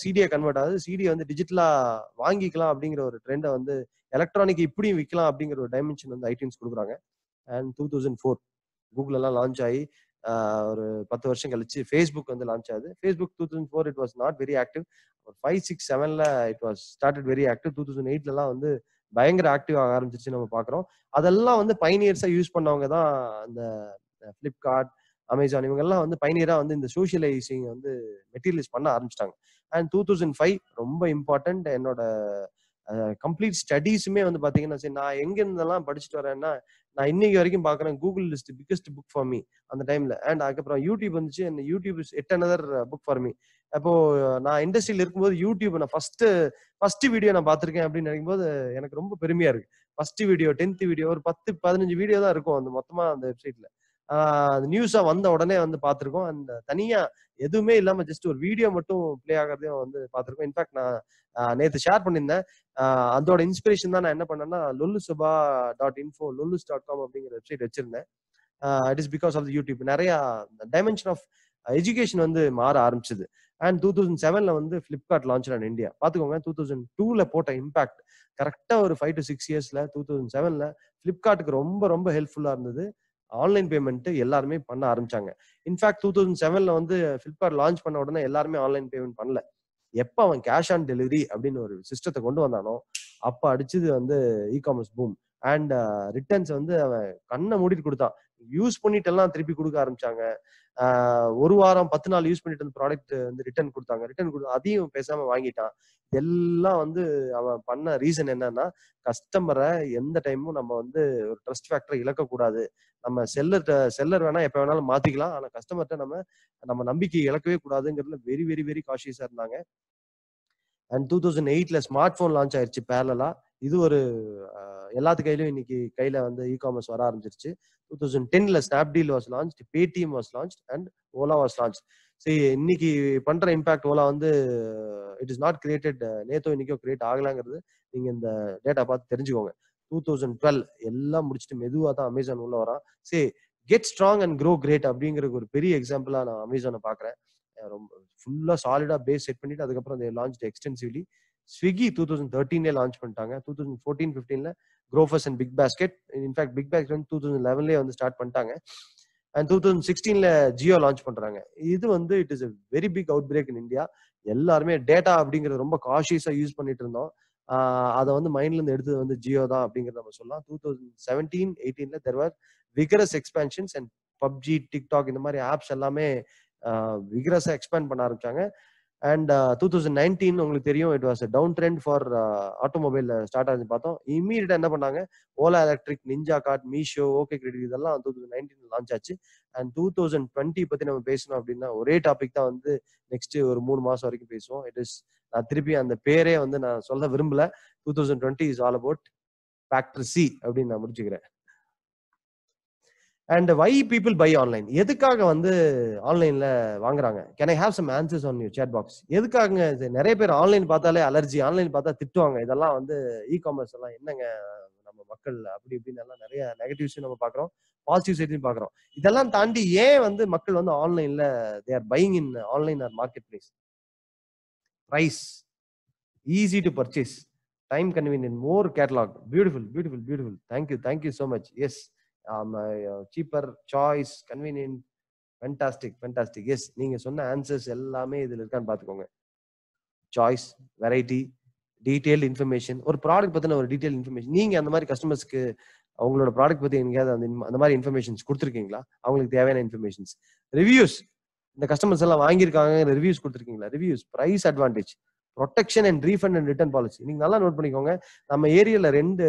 சிடியை கன்வெர்ட் ஆகுது. சிடி வந்து டிஜிட்டலா வாங்கிக்கலாம் அப்படிங்கிற ஒரு ட்ரெண்டை வந்து எலக்ட்ரானிக் இப்படியும் விற்கலாம் அப்படிங்கிற ஒரு டைமென்ஷன் வந்து ஐடின்ஸ் கொடுக்குறாங்க. And two thousand four Google எல்லாம் லான்ச் ஆகி ஒரு பத்து வருஷம் கழிச்சு ஃபேஸ்புக் வந்து லான்ச் ஆகுது. Facebook two thousand four it was not very active ஒரு ஃபைவ் சிக்ஸ் செவன்ல it was started very active two thousand எயிட்லலாம் வந்து பயங்கர ஆக்டிவ் ஆக ஆரம்பிச்சிச்சு நம்ம பார்க்குறோம் அதெல்லாம் வந்து பைனியர்ஸாக யூஸ் பண்ணவங்க தான் அந்த ஃப்ளிப்கார்ட் அமேசான் இவங்கெல்லாம் வந்து பைனியரா வந்து இந்த சோஷியலைசிங் வந்து மெட்டீரியலைஸ் பண்ண ஆரம்பிச்சிட்டாங்க. அண்ட் டூ தௌசண்ட் ஃபைவ் ரொம்ப இம்பார்ட்டன்ட் என்னோட கம்ப்ளீட் ஸ்டடீஸுமே வந்து பார்த்தீங்கன்னா சரி நான் எங்கேருந்தெல்லாம் படிச்சுட்டு வரேன்னா நான் இன்னைக்கு வரைக்கும் பார்க்குறேன் Google list biggest book for me அந்த டைம்ல அண்ட் அதுக்கப்புறம் யூடியூப் வந்துச்சு. அந்த யூடியூப் எட் அனதர் புக் ஃபார் மீ அப்போ நான் இண்டஸ்ட்ரியில் இருக்கும்போது யூடியூப் நான் ஃபர்ஸ்ட் ஃபர்ஸ்ட் வீடியோ நான் பார்த்துருக்கேன் அப்படின்னு நினைக்கும் போது எனக்கு ரொம்ப பெருமையா இருக்கு. ஃபர்ஸ்ட் வீடியோ டென்த் வீடியோ ஒரு பத்து பதினஞ்சு வீடியோ தான் இருக்கும் அந்த மொத்தமா அந்த வெப்சைட்ல நியூஸா வந்த உடனே வந்து பார்த்துருக்கோம். அந்த தனியா எதுவுமே இல்லாம ஜஸ்ட் ஒரு வீடியோ மட்டும் பிளே ஆகிறதையும் வந்து பார்த்துருக்கோம். இன்ஃபேக்ட் நான் நேற்று ஷேர் பண்ணியிருந்தேன். அதோட இன்ஸ்பிரேஷன் தான் நான் என்ன பண்ணேன்னா Lollu Sabha dot info Lollus dot com அப்படிங்கிற வெப்சைட் வச்சிருந்தேன் it is because of YouTube நிறைய டைமென்ஷன் ஆஃப் எஜுகேஷன் வந்து மாற ஆரம்பிச்சது. அண்ட் டூ தௌசண்ட் செவன்ல வந்து பிளிப்கார்ட் லான்ச் ஆன் இந்தியா பாத்துக்கோங்க டூ தௌசண்ட் டூல போட்ட இம்பாக்ட் கரெக்டா ஒரு ஃபைவ் டு சிக்ஸ் இயர்ஸ்ல டூ தௌசண்ட் செவன்ல பிளிப்கார்ட்டுக்கு ரொம்ப ரொம்ப ஹெல்ப்ஃபுல்லா இருந்தது. ஆன்லைன் பேமெண்ட் எல்லாருமே பண்ண ஆரம்பிச்சாங்க. இன்ஃபேக்ட் டூ தௌசண்ட் செவன்ல வந்து பிளிப்கார்ட் லான்ச் பண்ண உடனே எல்லாருமே ஆன்லைன் பேமெண்ட் பண்ணல. எப்ப அவன் கேஷ் ஆன் டெலிவரி அப்படின்னு ஒரு சிஸ்டத்தை கொண்டு வந்தானோ அப்ப அடிச்சது வந்து e commerce boom and returns வந்து அவன் கண்ணை மூடிட்டு கொடுத்தான். யூஸ் பண்ணிட்டு எல்லாம் திருப்பி கொடுக்க ஆரம்பிச்சாங்க. ஒரு வாரம் பத்து நாள் யூஸ் பண்ணிட்டு அந்த ப்ராடக்ட் வந்து ரிட்டர்ன் கொடுத்தாங்க. ரிட்டர்ன் கொடுத்து அதையும் பேசாம வாங்கிட்டான். எல்லாம் வந்து அவன் பண்ண ரீசன் என்னன்னா கஸ்டமரை எந்த டைமும் நம்ம வந்து ஒரு ட்ரஸ்ட் ஃபேக்டரை இழக்கக்கூடாது நம்ம செல்லர் செல்லர் வேணா எப்போ வேணாலும் மாத்திக்கலாம். ஆனா கஸ்டமர்கிட்ட நம்ம நம்ம நம்பிக்கை இழக்கவே கூடாதுங்கிறதுல வெரி வெரி வெரி காஷியஸா இருந்தாங்க. அண்ட் டூ தௌசண்ட் எயிட்ல ஸ்மார்ட் ஃபோன் லான்ச் ஆயிருச்சு பேரலா இது ஒரு எல்லாத்து கையிலும் இன்னைக்கு கையில வந்து இ காமர்ஸ் வர ஆரம்பிச்சிருச்சு. Two thousand டென்ல Snapdeal was launch Paytm was launch and Ola was launch சரி இன்னைக்கு பண்ற இம்பாக்ட் ஓலா வந்து இட் இஸ் நாட் கிரியேட்டட் நேத்தோ இன்னைக்கோ கிரியேட் ஆகலாங்கிறது நீங்க இந்த டேட்டா பார்த்து தெரிஞ்சுக்கோங்க. டூ தௌசண்ட் டுவெல் எல்லாம் முடிச்சுட்டு மெதுவாக தான் அமேசான் உள்ள வரான். சரி get strong and grow great அப்படிங்கிற ஒரு பெரிய எக்ஸாம்பிளா நான் அமேசானை பாக்குறேன் ரொம்ப ஃபுல்லா சாலிடா பேஸ் செட் பண்ணிட்டு அதுக்கப்புறம் அதை launch extensively Swiggy two thousand தேர்ட்டீன்லேயே launch பண்ணிட்டாங்க. Two thousand fourteen ஃபிஃப்டீன்ல Grofers and Big Basket in fact Big Basket வந்து டூ தௌசண்ட் லெவன்லேயே வந்து ஸ்டார்ட் பண்ணிட்டாங்க. அண்ட் டூ தௌசண்ட் சிக்ஸ்டீன்ல ஜியோ லான்ச் பண்றாங்க. இது வந்து it is a very big outbreak in India எல்லாருமே டேட்டா அப்படிங்கறது ரொம்ப காஷியஸா யூஸ் பண்ணிட்டு இருந்தோம். அதை வந்து மைண்ட்ல இருந்து எடுத்தது வந்து ஜியோ தான் அப்படிங்கறத நம்ம சொல்லலாம். Two thousand seventeen எயிட்டீன்ல there were vigorous expansions and PUBG TikTok இந்த மாதிரி ஆப்ஸ் எல்லாமே விகரஸா எக்ஸ்பேண்ட் பண்ண ஆரம்பிச்சாங்க. அண்ட் டூ தௌசண்ட் நைன்டீன் உங்களுக்கு தெரியும் it was down trend for automobile start ஆச்சு பார்த்தோம். இமீடியட்டா என்ன பண்ணாங்க? Ola electric Ninjacart Meesho OkCredit இதெல்லாம் டூ தௌசண்ட் நைன்டீன் லான்ச் ஆச்சு. அண்ட் டூ தௌசண்ட் டுவெண்ட்டி பத்தி நம்ம பேசணும் அப்படின்னா ஒரே டாபிக் தான் வந்து நெக்ஸ்ட் ஒரு மூணு மாசம் வரைக்கும் பேசுவோம். இட் இஸ் நான் திருப்பி அந்த பேரே வந்து நான் சொல்ல விரும்பல. Two thousand twenty is all about factor C அப்படின்னு நான் முடிச்சுக்கிறேன். And why people buy online எதுக்காக வந்து ஆன்லைன்ல வாங்குறாங்க? Can I have some answers on you chat box எதுக்காக நிறைய பேர் ஆன்லைன் பார்த்தாலே அலர்ஜி ஆன்லைன் பார்த்தா திட்டுவாங்க. இதெல்லாம் வந்து இ காமர்ஸ் எல்லாம் என்னங்க நம்ம மக்கள் அப்படி இப்படின்னு எல்லாம் நிறைய நெகட்டிவ்ஸும் நம்ம பாக்குறோம் பாசிட்டிவ் சைட்லையும் பாக்குறோம் இதெல்லாம் தாண்டி ஏன் வந்து மக்கள் வந்து ஆன்லைன்ல they are buying in online or market place price easy to purchase time convenience more catalogue beautiful beautiful beautiful thank you thank you so much yes cheaper choice convenient fantastic fantastic yes நீங்க சொன்ன answers எல்லாமே இதுல இருக்கான்னு பாத்துக்கோங்க. Choice variety detail information ஒரு product பத்தின ஒரு detail information நீங்க அந்த மாதிரி கஸ்டமர்ஸ்க்கு அவங்களோட ப்ராடக்ட் பத்தி எங்கேயாவது அந்த அந்த மாதிரி இன்ஃபர்மேஷன்ஸ் கொடுத்துருக்கீங்களா? அவங்களுக்கு தேவையான இன்ஃபர்மேஷன்ஸ் ரிவ்யூஸ் இந்த கஸ்டமர்ஸ் எல்லாம் வாங்கியிருக்காங்க reviews கொடுத்துருக்கீங்களா? Reviews price advantage protection and refund and return policy நீங்க நல்லா நோட் பண்ணிக்கோங்க. நம்ம ஏரியால ரெண்டு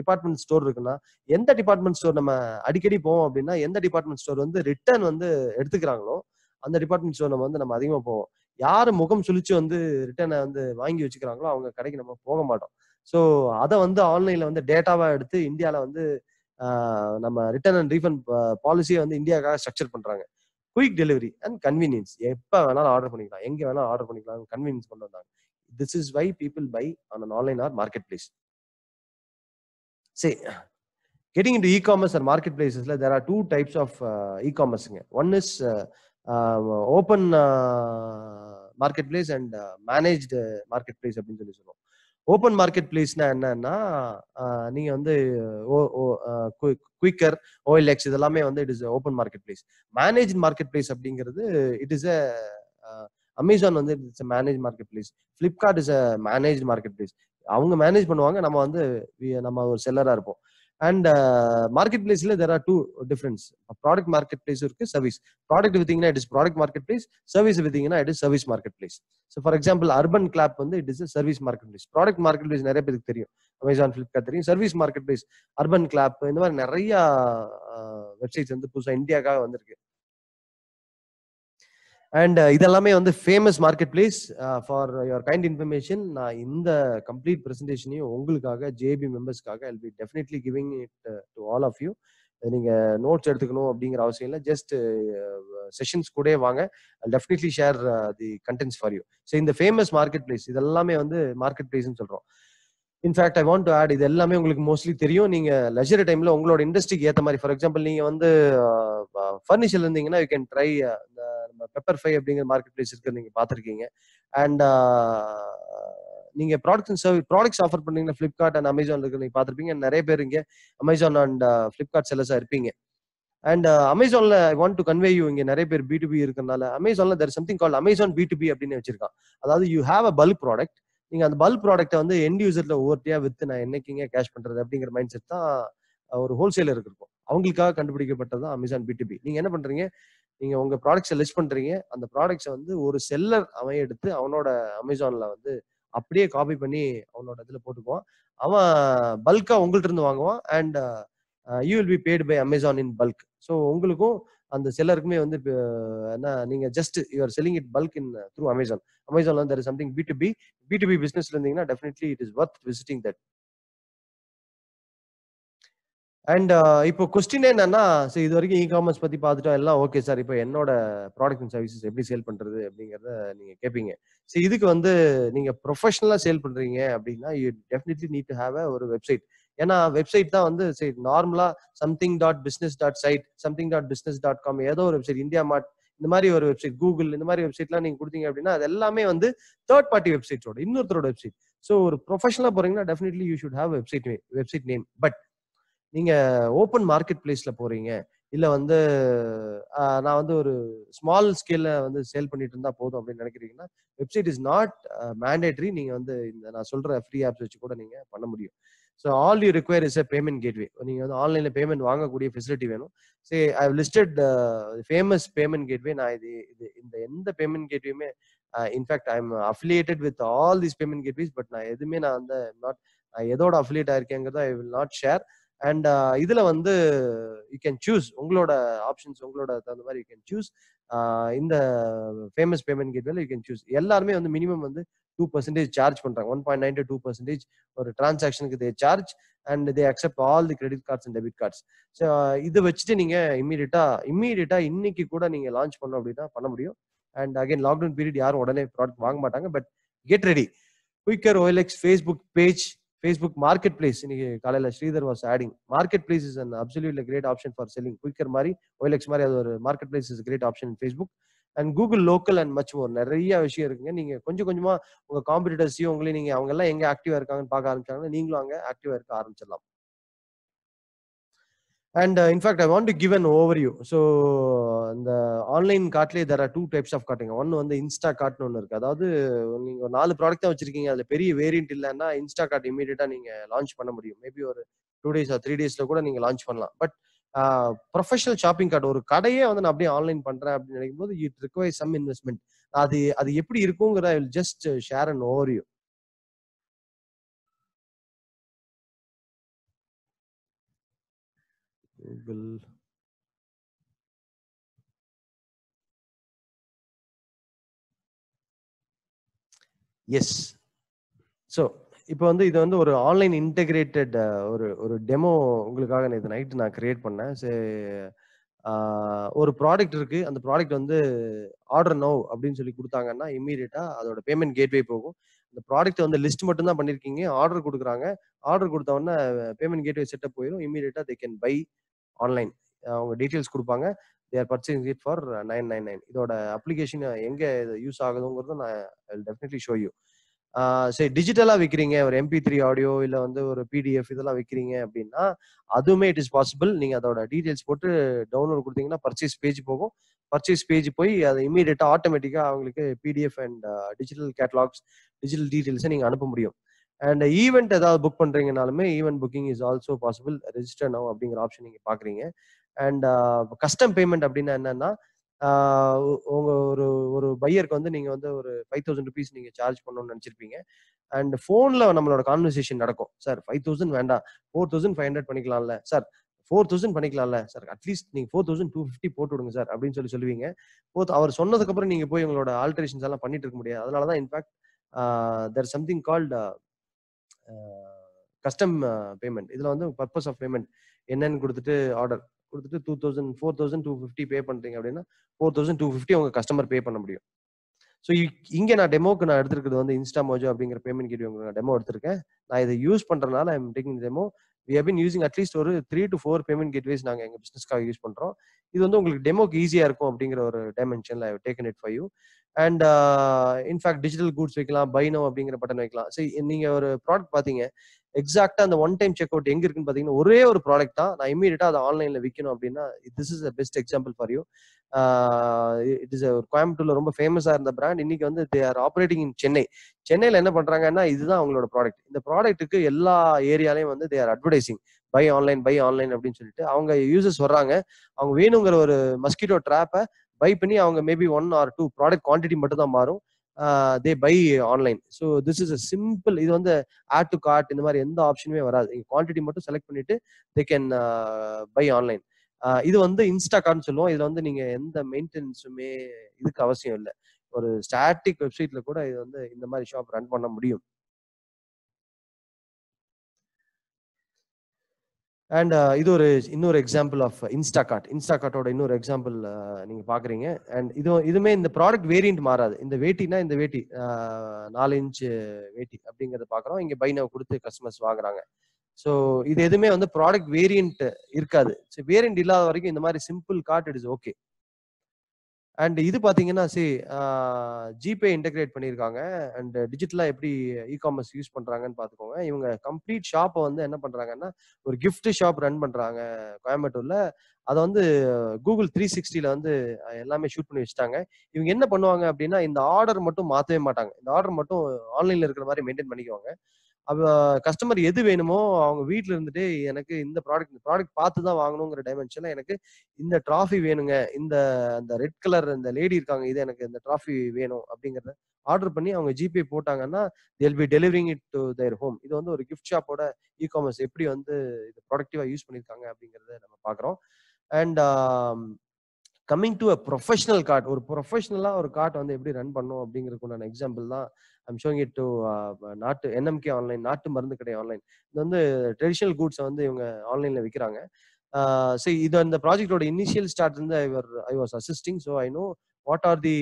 டிபார்ட்மெண்ட் ஸ்டோர் இருக்குன்னா எந்த டிபார்ட்மெண்ட் ஸ்டோர் நம்ம அடிக்கடி போவோம் அப்படின்னா எந்த டிபார்ட்மெண்ட் ஸ்டோர் வந்து ரிட்டர்ன் வந்து எடுத்துக்கிறாங்களோ அந்த டிபார்ட்மெண்ட் ஸ்டோர் நம்ம வந்து நம்ம அதிகமாக போவோம். யார் முகம் சுழிச்சு வந்து ரிட்டர்னை வந்து வாங்கி வச்சுக்கிறாங்களோ அவங்க கடைக்கு நம்ம போக மாட்டோம். ஸோ அதை வந்து ஆன்லைனில் வந்து டேட்டாவாக எடுத்து இந்தியாவில் வந்து நம்ம ரிட்டர்ன் அண்ட் ரீஃபண்ட் பாலிசியை வந்து இந்தியாக்காக ஸ்ட்ரக்சர் பண்ணுறாங்க குயிக் டெலிவரி அண்ட் கன்வீனியன்ஸ் எப்போ வேணாலும் ஆர்டர் பண்ணிக்கலாம். எங்கே வேணாலும் ஆர்டர் பண்ணிக்கலாம் கன்வீனியன்ஸ் கொண்டு வந்தாங்க. This is why people buy on an online or market place சரி getting into e-commerce or marketplaces like, there are two types of uh, e-commerce ங்க. one is uh, um, open uh, marketplace and uh, managed uh, marketplace அப்படின்னு சொல்லி சொல்லுவோம். Open market பிளேஸ்னா என்னன்னா uh, நீங்க வந்து quicker OLX இதெல்லாமே வந்து it is open market place manage market place அப்படிங்கிறது இட் இஸ் அ அமேசான் வந்து it's manage market place Flipkart is a manage market place அவங்க மேனேஜ் பண்ணுவாங்க. நம்ம வந்து நம்ம ஒரு செல்லரா இருப்போம். அண்ட் மார்க்கெட் பிளேஸ்ல there are two difference product market place இருக்கு சர்வீஸ் ப்ராடக்ட் வித்தீங்கன்னா it is product market place service வித்தீங்கன்னா it is service market place so for example Urban Clap வந்து it is service market place product market place நிறைய பேருக்கு தெரியும். Amazon Flipkart தெரியும். Service market place Urban Clap இந்த மாதிரி நிறைய websites uh, வந்து புதுசாக இந்தியாக்காக வந்திருக்கு. அண்ட் uh, இதெல்லாமே வந்து famous market place for your kind information நான் இந்த கம்ப்ளீட் ப்ரெசன்டேஷனையும் உங்களுக்காக JP மெம்பர்ஸ்க்காக I'll be definitely giving it to all of you நீங்க நோட்ஸ் எடுத்துக்கணும் அப்படிங்கிற அவசியம் இல்லை. ஜஸ்ட் செஷன்ஸ் கூட வாங்க. Definitely share the contents for you so இந்த ஃபேமஸ் மார்க்கெட் பிளேஸ் இதெல்லாமே வந்து மார்க்கெட் பிளேஸ்னு சொல்றோம். In fact I want to add இது எல்லாமே உங்களுக்கு மோஸ்ட்லி தெரியும். நீங்க லெஜர் டைம்ல உங்களோட இண்டஸ்ட்ரிக்கு ஏற்ற மாதிரி ஃபார் எக்ஸாம்பிள் நீங்க வந்து uh, ஃபர்னிச்சர் இருந்தீங்கன்னா you can try Pepperfry அப்படிங்கிற மார்க்கெட் பிளேஸ் இருக்கு நீங்க பார்த்துருக்கீங்க. அண்ட் நீங்க product and service products offer பண்ணீங்கன்னா ஃபிளிப்கார்ட் அண்ட் அமேசான் இருக்கு நீங்க பாத்திருப்பீங்க நிறைய பேர் இங்க அமேசான் அண்ட் ஃபிளிப்கார்ட் செல்லர்ஸா இருப்பீங்க. அண்ட் அமேசான்ல I want to convey you இங்க நிறைய பேர் பிடிபி டு இருக்கனால அமேசான்ல there something call Amazon PDB அப்படின்னு வச்சிருக்கான். அதாவது you have a bulk product நீங்க அந்த பல்க் ப்ராடக்ட்டை வந்து எண்ட் யூசர்ல ஓவர்டியா வித்து நான் என்னைக்குங்க கேஷ் பண்றது அப்படிங்கிற மைண்ட் செட் தான் ஒரு ஹோல்சேலருக்கு இருக்கும் அவங்களுக்காக கண்டுபிடிக்கப்பட்டது தான் அமேசான் பிடிபி நீங்க என்ன பண்றீங்க? நீங்க உங்க ப்ராடக்ட்ஸை லிஸ்ட் பண்றீங்க. அந்த ப்ராடக்ட்ஸை வந்து ஒரு செல்லர் அவன் எடுத்து அவனோட அமேசான்ல வந்து அப்படியே காப்பி பண்ணி அவனோட இதுல போட்டுக்குவான். அவன் பல்கா உங்கள்ட்ட இருந்து வாங்குவான். And you will be paid by Amazon in bulk so உங்களுக்கும் அந்த செல்லருக்குமே வந்து என்ன நீங்க just you're selling it bulk in through Amazon அமேசான்ல வந்து something B to B B to B பிசினஸ்ல இருந்தீங்கன்னா definitely it is worth visiting that and uh, இப்போ கொஸ்டின் என்னன்னா சரி இது வரைக்கும் இ காமர்ஸ் பத்தி பார்த்துட்டோம் எல்லாம் ஓகே சார் இப்போ என்னோட ப்ராடக்ட் அண்ட் சர்வீசஸ் எப்படி சேல் பண்றது அப்படிங்கறத நீங்க கேட்பீங்க ஸோ இதுக்கு வந்து நீங்க ப்ரொஃபஷனலா சேல் பண்றீங்க அப்படின்னா you definitely need to have ஒரு வெப்சைட் ஏன்னா வெப்சைட் தான் வந்து சரி நார்மலா something dot business dot site something dot business dot com ஏதோ ஒரு வெப்சைட் இந்தியா மார்ட் இந்த மாதிரி ஒரு வெப்சைட் கூகுள் இந்த மாதிரி வெப்சைட்லாம் நீங்க கொடுத்தீங்க அப்படின்னா அது எல்லாமே வந்து தேர்ட் பார்ட்டி வெப்சைட்ஸோட இன்னொருத்தரோட வெப்சைட் ஸோ ஒரு ப்ரொஃபஷனலா போறீங்கன்னா definitely you should have website website name but நீங்க ஓப்பன் மார்க்கெட் பிளேஸ்ல போறீங்க இல்ல வந்து நான் வந்து ஒரு ஸ்மால் ஸ்கேல்ல வந்து சேல் பண்ணிட்டு இருந்தா போதும் அப்படின்னு நினைக்கிறீங்கன்னா வெப்சைட் இஸ் நாட் மேண்டேட்ரி நீங்க வந்து இந்த நான் சொல்ற ஃப்ரீ ஆப்ஸ் வச்சு கூட நீங்க பண்ண முடியும். So all you require is a payment gateway நீங்க வந்து ஆன்லைன்ல பேமெண்ட் வாங்கக்கூடிய ஃபெசிலிட்டி வேணும். Say I listed famous payment gateway நான் இது இது இந்த எந்த payment கேட்வேயுமே in fact I am affiliated with all these payment gateways but நான் எதுவுமே நான் வந்து நாட் எதோட affiliate ஆயிருக்கேங்கிறத I will not share and uh, இதுல வந்து யூ கேன் சூஸ் உங்களோட ஆப்ஷன்ஸ் உங்களோட தகுந்த மாதிரி யூ கேன் சூஸ் இந்த ஃபேமஸ் பேமெண்ட் கேட்வேல யூ கேன் சூஸ் எல்லாருமே வந்து மினிமம் வந்து டூ பர்சன்டேஜ் சார்ஜ் பண்றாங்க. One point nine to two percentage ஒரு டிரான்சாக்ஷனுக்கு they charge and they accept all the credit cards and debit cards so இதை வச்சுட்டு நீங்க இம்மீடியட்டா இம்மீடியட்டா இன்னைக்கு கூட நீங்க லான்ச் பண்ணோம் அப்படின்னா பண்ண முடியும். அண்ட் அகைன் லாக்டவுன் பீரியட் யாரும் உடனே ப்ராடக்ட் வாங்க மாட்டாங்க. But get ready Quikr OLX Facebook page Facebook market place இன்னைக்கு காலையில Sridhar was adding market place is an absolutely great option for selling Quikr மாதிரி ஓஎல்எக்ஸ் மாதிரி அது ஒரு market place is great option Facebook and Google local and much more நிறைய விஷயம் இருக்குங்க. நீங்க கொஞ்சம் கொஞ்சமா உங்க காம்படிட்டர்ஸையும் உங்களையும் நீங்க அவங்க எல்லாம் எங்க ஆக்டிவா இருக்காங்கன்னு பார்க்க ஆரம்பிச்சாங்கன்னா நீங்களும் அங்க ஆக்டிவா இருக்க ஆரம்பிச்சிடலாம். And in fact I want to give an over you so இந்த ஆன்லைன் கார்ட்லேயே தர டூ டைப்ஸ் ஆஃப் காட்டுங்க ஒன்று வந்து இன்ஸ்டா கார்ட்னு ஒன்று இருக்கு. அதாவது நீங்க ஒரு நாலு ப்ராடக்ட் தான் வச்சிருக்கீங்க. அதுல பெரிய வேரியன்ட் இல்லைன்னா இன்ஸ்டா கார்ட் இமீடியட்டா நீங்க லான்ச் பண்ண முடியும். மேபி ஒரு டூ டேஸ் த்ரீ டேஸ்ல கூட நீங்க லான்ச் பண்ணலாம். பட் ப்ரொஃபஷனல் ஷாப்பிங் கார்டு ஒரு கடையே வந்து நான் அப்படியே ஆன்லைன் பண்றேன் அப்படின்னு நினைக்கும் போது இட் ரிக்வயர் சம் இன்வெஸ்ட்மெண்ட் அது அது எப்படி இருக்குங்கிற just share and over you google S so இப்போ வந்து இது வந்து ஒரு ஆன்லைன் இன்டெகிரேட்டட் ஒரு ஒரு டெமோ உங்களுக்காக நேற்று நைட்டு நான் கிரியேட் பண்ணேன். சரி ஒரு ப்ராடக்ட் இருக்கு. அந்த ப்ராடக்ட் வந்து ஆர்டர் நோ அப்படின்னு சொல்லி கொடுத்தாங்கன்னா இம்மீடியட்டா அதோட பேமெண்ட் கேட்வே போகும். அந்த ப்ராடக்ட் வந்து லிஸ்ட் மட்டும் தான் பண்ணிருக்கீங்க. ஆர்டர் கொடுக்குறாங்க. ஆர்டர் கொடுத்தவொடனே பேமெண்ட் கேட்வே செட்டப் போயிடும் இம்மீடியட்டா தே கேன் பை ஆன்லைன் அவங்க டீட்டெயில்ஸ் கொடுப்பாங்க. Their purchase it for nine nine nine இதோட அப்ளிகேஷன் எங்க யூஸ் ஆகுதுங்கிறத நான் டெஃபினெட்லி ஷோ யூ சரி டிஜிட்டலா விற்கிறீங்க ஒரு எம்பி த்ரீ ஆடியோ இல்ல வந்து ஒரு பிடிஎஃப் இதெல்லாம் விற்கிறீங்க அப்படின்னா அதுவுமே இட் இஸ் பாசிபிள் நீங்க அதோட டீடைல்ஸ் போட்டு டவுன்லோட் கொடுத்தீங்கன்னா பர்ச்சேஸ் பேஜ் போகும். பர்ச்சேஸ் பேஜ் போய் அது இமீடியட்டா ஆட்டோமேட்டிக்கா அவங்களுக்கு PDF and digital catalogues digital டீடைல்ஸை நீங்க அனுப்ப முடியும். அண்ட் ஈவெண்ட் ஏதாவது book பண்றீங்கனாலுமே event booking is also possible register now அப்படிங்கிற ஆப்ஷன் நீங்க பாக்குறீங்க. அண்ட் கஸ்டம் பேமெண்ட் அப்படின்னா என்னன்னா uh, உங்க ஒரு ஒரு பையருக்கு வந்து நீங்க வந்து ஒரு ஃபைவ் தௌசண்ட் ருபீஸ் நீங்க சார்ஜ் பண்ணணும்னு நினைச்சிருப்பீங்க. அண்ட் ஃபோன்ல நம்மளோட கான்வர்சேஷன் நடக்கும். சார் ஃபைவ் தௌசண்ட் வேண்டாம். ஃபோர் தௌசண்ட் ஃபைவ் ஹண்ட்ரட் பண்ணிக்கலாம்ல. சார் ஃபோர் தௌசண்ட் பண்ணிக்கலாம்ல. சார் அட்லீஸ்ட் நீங்க ஃபோர் தௌசண்ட் டூ ஃபிஃப்டி போட்டு விடுங்க சார் அப்படின்னு சொல்லி சொல்லுவீங்க. போத் அவர் சொன்னதுக்கப்புறம் நீங்கள் நீங்க போய் உங்களோட ஆல்ட்ரேஷன்ஸ் எல்லாம் பண்ணிட்டு இருக்க முடியாது. அதனாலதான் in fact there something called custom payment இதில் வந்து பர்பஸ் ஆஃப் பேமெண்ட் என்னன்னு கொடுத்துட்டு ஆர்டர் கொடுத்துட்டு two thousand four thousand two fifty pay பண்றீங்க அப்படின்னா ஃபோர் தௌசண்ட் டூ ஃபிஃப்டி அவங்க கஸ்டமர் பே பண்ண முடியும். ஸோ இங்கே நான் டெமோக்கு நான் எடுத்துருக்கிறது வந்து இன்ஸ்டா மோஜோ அப்படிங்கிற பேமெண்ட் கேட்வே உங்களுக்கு நான் டெமோ எடுத்திருக்கேன். நான் இதை யூஸ் பண்றதுனால I'm taking demo we have been using at least ஒரு three to four payment gateways நாங்கள் எங்கள் பிஸ்னஸ்க்காக யூஸ் பண்ணுறோம் இது வந்து உங்களுக்கு டெமோக்கு ஈஸியாக இருக்கும் அப்படிங்கிற ஒரு டைமென்ஷனில் I taken it five you and in fact digital goods வைக்கலாம் பைனோ அப்படிங்கிற பட்டன் வைக்கலாம். சரி நீங்க ஒரு ப்ராடக்ட் பார்த்தீங்க எக்ஸாக்டா அந்த ஒன் டைம் செக் அவுட் எங்க இருக்குன்னு பாத்தீங்கன்னா ஒரே ஒரு ப்ராடக்ட் தான். நான் இமீடியட்டா அதை ஆன்லைன்ல விற்கணும் அப்படின்னா this is best example for you it is கோயம்புத்தூர்ல ரொம்ப ஃபேமஸா இருந்த பிராண்ட் இன்னைக்கு வந்து they are operating in Chennai சென்னையில என்ன பண்றாங்கன்னா இதுதான் அவங்களோட ப்ராடக்ட் இந்த ப்ராடக்ட்டுக்கு எல்லா ஏரியாலையும் வந்து they are advertising buy online buy online அப்படின்னு சொல்லிட்டு அவங்க யூசர்ஸ் வர்றாங்க. அவங்க வேணுங்கிற ஒரு மஸ்கிட்டோ ட்ராப்பை பை பண்ணி அவங்க maybe one or two product quantity மட்டும் தான் மாறும். They buy online so this is a simple இது வந்து ஆட் டு கார்ட் இந்த மாதிரி எந்த ஆப்ஷனுமே வராது. நீங்க குவான்டிட்டி மட்டும் செலக்ட் பண்ணிட்டு தே கேன் பை ஆன்லைன் இது வந்து இன்ஸ்டா கார்ட்னு சொல்லுவோம். இதுல வந்து நீங்க எந்த மெயின்டெனன்ஸுமே இதுக்கு அவசியம் இல்லை. ஒரு ஸ்டாட்டிக் வெப்சைட்ல கூட இது வந்து இந்த மாதிரி ஷாப் ரன் பண்ண முடியும். அண்ட் uh, இது ஒரு இன்னொரு எக்ஸாம்பிள் ஆஃப் இன்ஸ்டாகார்ட் இன்ஸ்டாகார்ட்டோட இன்னொரு எக்ஸாம்பிள் uh, நீங்க பாக்குறீங்க. அண்ட் இது இதுமே இந்த ப்ராடக்ட் வேரியன்ட் மாறாது. இந்த வேட்டினா இந்த வேட்டி நாலு இன்ச்சு வேட்டி அப்படிங்கறத பாக்குறோம். இங்க பைனவ் கொடுத்து கஸ்டமர்ஸ் வாங்குறாங்க. ஸோ இது எதுவுமே வந்து ப்ராடக்ட் வேரியன்ட் இருக்காது. ஸோ வேரியன்ட் இல்லாத வரைக்கும் இந்த மாதிரி simple cart it is okay and இது பார்த்தீங்கன்னா சி ஜிபே இன்டகிரேட் பண்ணியிருக்காங்க அண்ட் டிஜிட்டலாக எப்படி இ காமர்ஸ் யூஸ் பண்ணுறாங்கன்னு பார்த்துக்கோங்க இவங்க கம்ப்ளீட் ஷாப்பை வந்து என்ன பண்ணுறாங்கன்னா ஒரு கிஃப்ட் ஷாப் ரன் பண்ணுறாங்க கோயம்புத்தூரில். அதை வந்து கூகுள் த்ரீ சிக்ஸ்டியில் வந்து எல்லாமே ஷூட் பண்ணி வச்சுட்டாங்க. இவங்க என்ன பண்ணுவாங்க அப்படின்னா இந்த ஆர்டர் மட்டும் மாற்றவே மாட்டாங்க. இந்த ஆர்டர் மட்டும் ஆன்லைனில் இருக்கிற மாதிரி மெயின்டைன் பண்ணிக்குவாங்க. கஸ்டமர் எது வேணுமோ அவங்க வீட்டில் இருந்துட்டு எனக்கு இந்த ப்ராடக்ட் இந்த ப்ராடக்ட் பார்த்து தான் வாங்கணுங்கிற டைமென்ஷன்ல எனக்கு இந்த ட்ராஃபி வேணுங்க. இந்த அந்த ரெட் கலர் இந்த லேடி இருக்காங்க இது எனக்கு இந்த ட்ராஃபி வேணும் அப்படிங்கிறத ஆர்டர் பண்ணி அவங்க ஜிபே போட்டாங்கன்னா they'll be delivering it to their home இது வந்து ஒரு கிஃப்ட் ஷாப்போட இ காமர்ஸ் எப்படி வந்து இது ப்ரொடக்டிவா யூஸ் பண்ணியிருக்காங்க அப்படிங்கிறத நம்ம பார்க்குறோம். And coming to a professional card ஒரு ப்ரொஃபஷனலாக ஒரு கார்ட் வந்து எப்படி ரன் பண்ணும் அப்படிங்கிறதுக்குண்டான எக்ஸாம்பிள் தான் ஐம் ஷோங் இட் டு நாட்டு என்எம்கே ஆன்லைன் நாட்டு மருந்து கடை ஆன்லைன் இது வந்து ட்ரெடிஷனல் கூட்ஸை வந்து இவங்க ஆன்லைன்ல விற்கிறாங்க ஸோ uh, இது அந்த ப்ராஜெக்டோட இனிஷியல் ஸ்டார்ட் வந்து ஐவர் I was assisting so I know what are the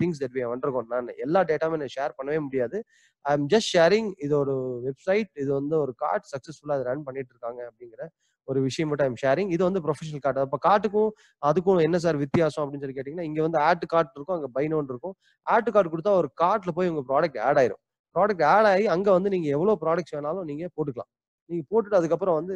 things that we undergone நான் எல்லா டேட்டாவும் நான் ஷேர் பண்ணவே முடியாது. ஐ எம் ஜஸ்ட் ஷேரிங் இது ஒரு வெப்சைட் இது வந்து ஒரு கார்ட் சக்ஸஸ்ஃபுல்லாக ரன் பண்ணிட்டு இருக்காங்க அப்படிங்கிற ஒரு விஷயம் மட்டும் ஐம் ஷேரிங் இது வந்து ப்ரொஃபஷனல் கார்டு அப்போ காட்டுக்கும் அதுக்கும் என்ன சார் வித்தியாசம் அப்படின்னு சொல்லி கேட்டிங்கன்னா இங்கே வந்து ஆட் கார்டு இருக்கும் அங்கே பைனோன் இருக்கும். ஆட் கார்டு கொடுத்தா ஒரு கார்ட்டில் போய் உங்கள் ப்ராடக்ட் ஆட் ஆயிரும். ப்ராடக்ட் ஆட் ஆகி அங்கே வந்து நீங்கள் எவ்வளோ ப்ராடக்ட்ஸ் வேணாலும் நீங்கள் போட்டுக்கலாம். நீங்கள் போட்டுட்டு அதுக்கப்புறம் வந்து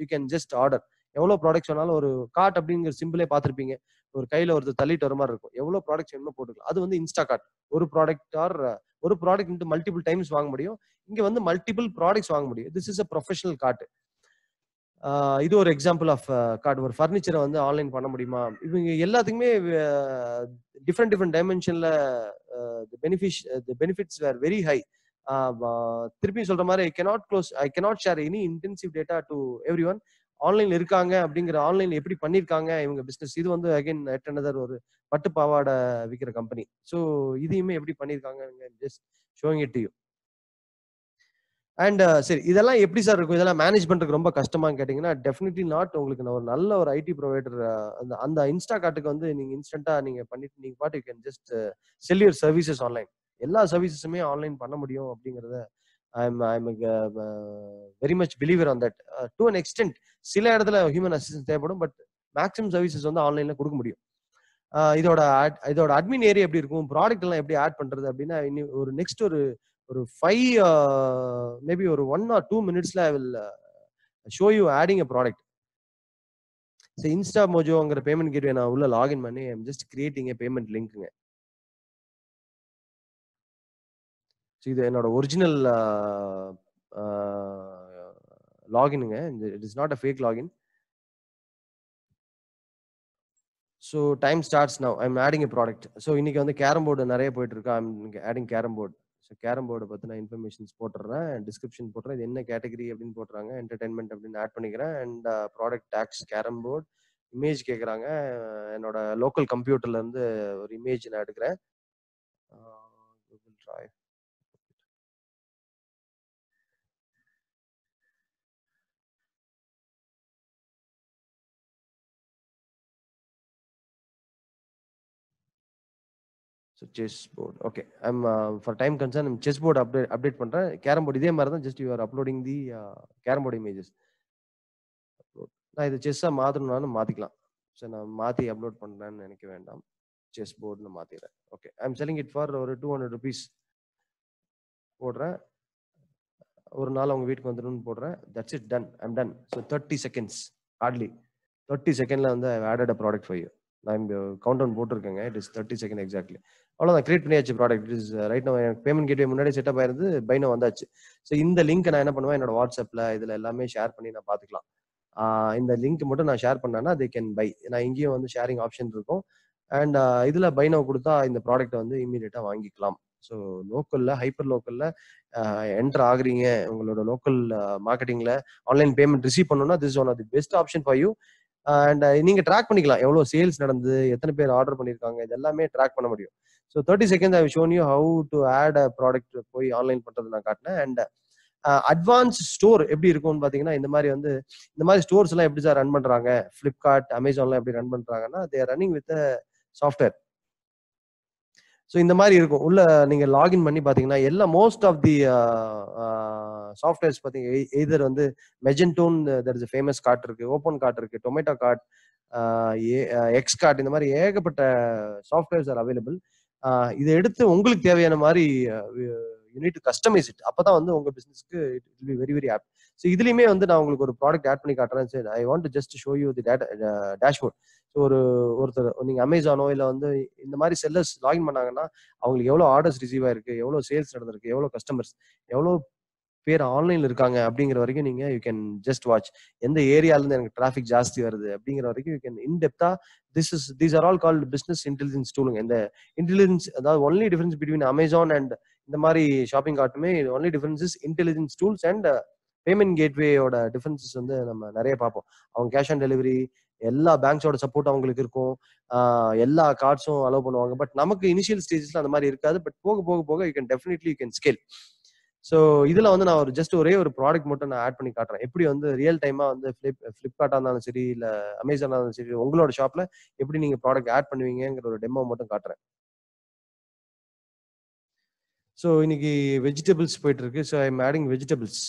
யூ கேன் ஜஸ்ட் ஆர்டர் எவ்வளோ ப்ராடக்ட்ஸ் வேணாலும் ஒரு கார்ட் அப்படிங்கிற சிம்பிளே பார்த்துருப்பீங்க. ஒரு கையில் ஒருத்தர் தள்ளிட்டு வர மாதிரி இருக்கும். எவ்வளோ ப்ராடக்ட்ஸ் வேணுமோ போட்டுக்கலாம். அது வந்து இன்ஸ்டா கார்ட் ஒரு ப்ராடக்ட் ஆர் ஒரு ப்ராடக்ட் மல்டிபிள் டைம்ஸ் வாங்க முடியும். இங்கே வந்து மல்டிபிள் ப்ராடக்ட்ஸ் வாங்க முடியும். This is a professional cart இது ஒரு எக்ஸாம்பிள் ஆஃப் கார்டு. ஒரு ஃபர்னிச்சரை வந்து ஆன்லைன் பண்ண முடியுமா? இவங்க எல்லாத்துக்குமே different different டைமென்ஷன்ல benefit benefits where very high திருப்பி சொல்ற மாதிரி I cannot close I cannot share any intensive data to everyone ஆன்லைன்ல இருக்காங்க அப்படிங்கிற ஆன்லைன் எப்படி பண்ணிருக்காங்க இவங்க பிசினஸ் இது வந்து அகைன் எட் அனதர் ஒரு பட்டு பாவாடை விற்கிற கம்பெனி ஸோ இதையுமே எப்படி பண்ணிருக்காங்க just showing it you and uh, சரி இதெல்லாம் எப்படி சார் இருக்கும்? இதெல்லாம் மேனேஜ் பண்றதுக்கு ரொம்ப கஷ்டமான்னு கேட்டீங்கன்னா டெஃபினெட்லி நாட் உங்களுக்கு நான் ஒரு நல்ல ஒரு ஐடி ப்ரொவைடர் அந்த அந்த இன்ஸ்டா கார்ட்டுக்கு வந்து நீங்க இன்ஸ்டன்டா நீங்க பண்ணிட்டு நீங்க பாட்டு you can just sell your services online எல்லா சர்வீசஸுமே ஆன்லைன் பண்ண முடியும் அப்படிங்கறத I am I am very much believer on that to an extent சில இடத்துல ஹியூமன் அசிஸ்டன்ஸ் தேவைப்படும் பட் மேக்ஸிமம் சர்வீசஸ் வந்து ஆன்லைன்ல கொடுக்க முடியும். இதோட இதோட அட்மின் ஏரியா எப்படி இருக்கும்? ப்ராடக்ட் எல்லாம் எப்படி ஆட் பண்றது அப்படின்னா இனி ஒரு நெக்ஸ்ட் ஒரு ஒரு ஃபைவ் மேபி ஒரு ஒன் ஆர் டூ மினிட்ஸ்ல I will show you adding a product so Insta மோஜோங்கிற payment gateway நான் உள்ள லாகின் பண்ணி I'm just creating a payment லிங்க்குங்க so இது என்னோட original லாகினுங்க it is not a fake login so time starts now I'm adding a product so இன்னைக்கு வந்து carrom board நிறைய போயிட்டு இருக்கா? I'm adding carrom board carrom board பற்றின informations போட்டுறேன் description போட்டுறேன். இது என்ன கேட்டகரி அப்படின்னு போட்டுறாங்க என்டர்டைன்மெண்ட் அப்படின்னு ஆட் பண்ணிக்கிறேன். And product tags carrom board image கேட்குறாங்க என்னோட லோக்கல் கம்ப்யூட்டர்ல இருந்து ஒரு இமேஜ் நான் எடுக்கிறேன். Google drive so chess board okay I'm for time concern I'm chess board update update பண்ணுறேன் கேரம் போர்டு இதே மாதிரி தான் just you're uploading the carrom board images நான் இது செஸ்ஸாக மாற்றணும்னாலும் மாற்றிக்கலாம் ஸோ நான் மாற்றி அப்லோட் பண்ணுறேன்னு நினைக்க வேண்டாம். செஸ் போர்டுன்னு மாற்றிடுறேன் okay I'm selling it for ஒரு டூ ஹண்ட்ரட் ருபீஸ் போடுறேன். ஒரு நாள் அவங்க வீட்டுக்கு வந்துடும் போடுறேன். That's it done I'm done so thirty seconds hardly thirty செகண்டில் வந்து ஆடட் அ ப்ராடக்ட் ஃபைவ் நான் count down போட்டிருக்கேங்க. It is thirty second exactly அவ்வளோதான் கிரியேட் பண்ணியாச்சு ப்ராடக்ட் இட் இஸ் ரைட் நான் எனக்கு பேமெண்ட் கேட்வே முன்னாடி செட்டப் ஆயிருந்து பைனோ வந்தாச்சு. ஸோ இந்த லிங்க் நான் என்ன பண்ணுவேன்? என்னோட வாட்ஸ்அப்பில் இதில் எல்லாமே ஷேர் பண்ணி நான் பார்த்துக்கலாம் இந்த லிங்க் மட்டும் நான் ஷேர் பண்ணேன்னா தே கேன் பை நான் இங்கேயும் வந்து ஷேரிங் ஆப்ஷன் இருக்கும். அண்ட் இதில் பைனோ கொடுத்தா இந்த ப்ராடக்ட்டை வந்து இமீடியட்டாக வாங்கிக்கலாம். ஸோ லோக்கலில் ஹைப்பர் லோக்கலில் என்டர் ஆகுறீங்க. உங்களோட லோக்கல் மார்க்கெட்டிங்கில் ஆன்லைன் பேமெண்ட் ரிசீவ் பண்ணணும்னா this one of the best option for you and நீங்கள் ட்ராக் பண்ணிக்கலாம். எவ்வளோ சேல்ஸ் நடந்து எத்தனை பேர் ஆர்டர் பண்ணியிருக்காங்க இது எல்லாமே ட்ராக் பண்ண முடியும். So thirty seconds I shown you how to add a product போய் ஆன்லைன் பண்றது நான் காட்டினேன். அண்ட் அட்வான்ஸ் ஸ்டோர் எப்படி இருக்கும்னு பாத்தீங்கன்னா இந்த மாதிரி வந்து இந்த மாதிரி ஸ்டோர்ஸ் எல்லாம் எப்படி சார் ரன் பண்றாங்க? ஃபிளிப்கார்ட் அமேசான்லாம் எப்படி ரன் பண்றாங்கன்னா they're running with software so இந்த மாதிரி இருக்கும். உள்ள நீங்க லாகின் பண்ணி பாத்தீங்கன்னா எல்லா மோஸ்ட் ஆஃப் தி சாஃப்ட்வேர்ஸ் பாத்தீங்க எய்தர் வந்து மெஜென்டோன் தர் இஸ் ஃபேமஸ் கார்ட் இருக்கு ஓப்பன் கார்ட் இருக்கு டொமேட்டோ கார்ட் எக்ஸ் கார்ட் இந்த மாதிரி ஏகப்பட்ட சாஃப்ட்வேர்ஸ் ஆர் அவைலபிள் இதை எடுத்து உங்களுக்கு தேவையான மாதிரி யூனிட் கஸ்டமைஸ் இட் அப்பதான் வந்து உங்க பிசினஸ்க்கு it will be very very app so இதுலயுமே வந்து நான் உங்களுக்கு ஒரு ப்ராடக்ட் ஆட் பண்ணி காட்டுறேன். சரி I want just show you the dashboard so ஒரு ஒருத்தர் நீங்க அமேசானோ இல்லை வந்து இந்த மாதிரி செல்லர்ஸ் லாகின் பண்ணாங்கன்னா அவங்களுக்கு எவ்வளோ ஆர்டர்ஸ் ரிசீவ் ஆயிருக்கு எவ்வளோ சேல்ஸ் நடந்திருக்கு எவ்வளோ கஸ்டமர்ஸ் எவ்வளோ பேர் ஆன்லைன்ல இருக்காங்க அப்படிங்கிற வரைக்கும் நீங்க யூ கேன் ஜஸ்ட் வாட்ச் எந்த ஏரியால இருந்து எனக்கு டிராஃபிக் ஜாஸ்தி வருது அப்படிங்கிற வரைக்கும் you can இன்டெப்தா this is these are all called business intelligence டூலுங்க இந்த இன்டெலிஜென்ஸ் அதாவது only difference between Amazon and இந்த மாதிரி shopping கார்ட்டுமே only differences intelligence tools and payment கேட்வேயோட differences வந்து நம்ம நிறைய பார்ப்போம். அவங்க கேஷ் ஆன் டெலிவரி எல்லா பேங்க்ஸோட சப்போர்ட் அவங்களுக்கு இருக்கும். எல்லா கார்ட்ஸும் அலோவ் பண்ணுவாங்க. பட் நமக்கு இனிஷியல் ஸ்டேஜஸ்ல அந்த மாதிரி இருக்காது. பட் போக போக போக you can definitely you can scale so இதில் வந்து நான் ஒரு ஜஸ்ட் ஒரே ஒரு ப்ராடக்ட் மட்டும் நான் ஆட் பண்ணி காட்டுறேன். எப்படி வந்து ரியல் டைமாக வந்து ஃப்ளிப் ஃப்ளிப்கார்ட்டாக இருந்தாலும் சரி இல்லை அமேசானாக இருந்தாலும் சரி உங்களோட ஷாப்பில் எப்படி நீங்கள் ப்ராடக்ட் ஆட் பண்ணுவீங்கிற ஒரு டெமோ மட்டும் காட்டுறேன். ஸோ இன்னைக்கு வெஜிடபிள்ஸ் போயிட்டு இருக்கு so I'm adding vegetables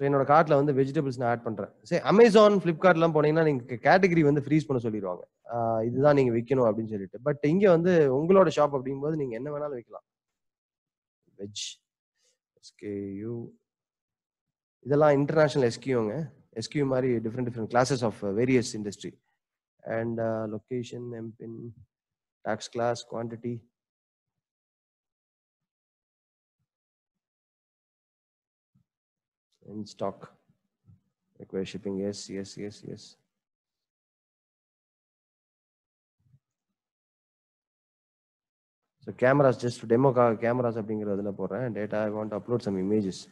so என்னோட கார்ட்ல வந்து வெஜிடபிள்ஸ் நான் ஆட் பண்றேன். சரி அமேசான் ஃபிளிப்கார்ட்லாம் போனீங்கன்னா நீங்க கேட்டகரி வந்து ஃப்ரீஸ் பண்ண சொல்லிடுவாங்க இதுதான் நீங்க விற்கணும் அப்படின்னு சொல்லிட்டு. பட் இங்க வந்து உங்களோட ஷாப் அப்படிங்கும்போது நீங்க என்ன வேணாலும் விற்கலாம் வெஜ் எஸ்கேயூ இதெல்லாம் இன்டர்நேஷனல் எஸ்கியூங்க எஸ்கியூ மாதிரி different different classes of various industry and location MPIN tax class quantity in stock. Require shipping yes yes yes yes. So cameras just டெமோக்காக cameras அப்படிங்கிறதுல போடுறேன் data I want upload some images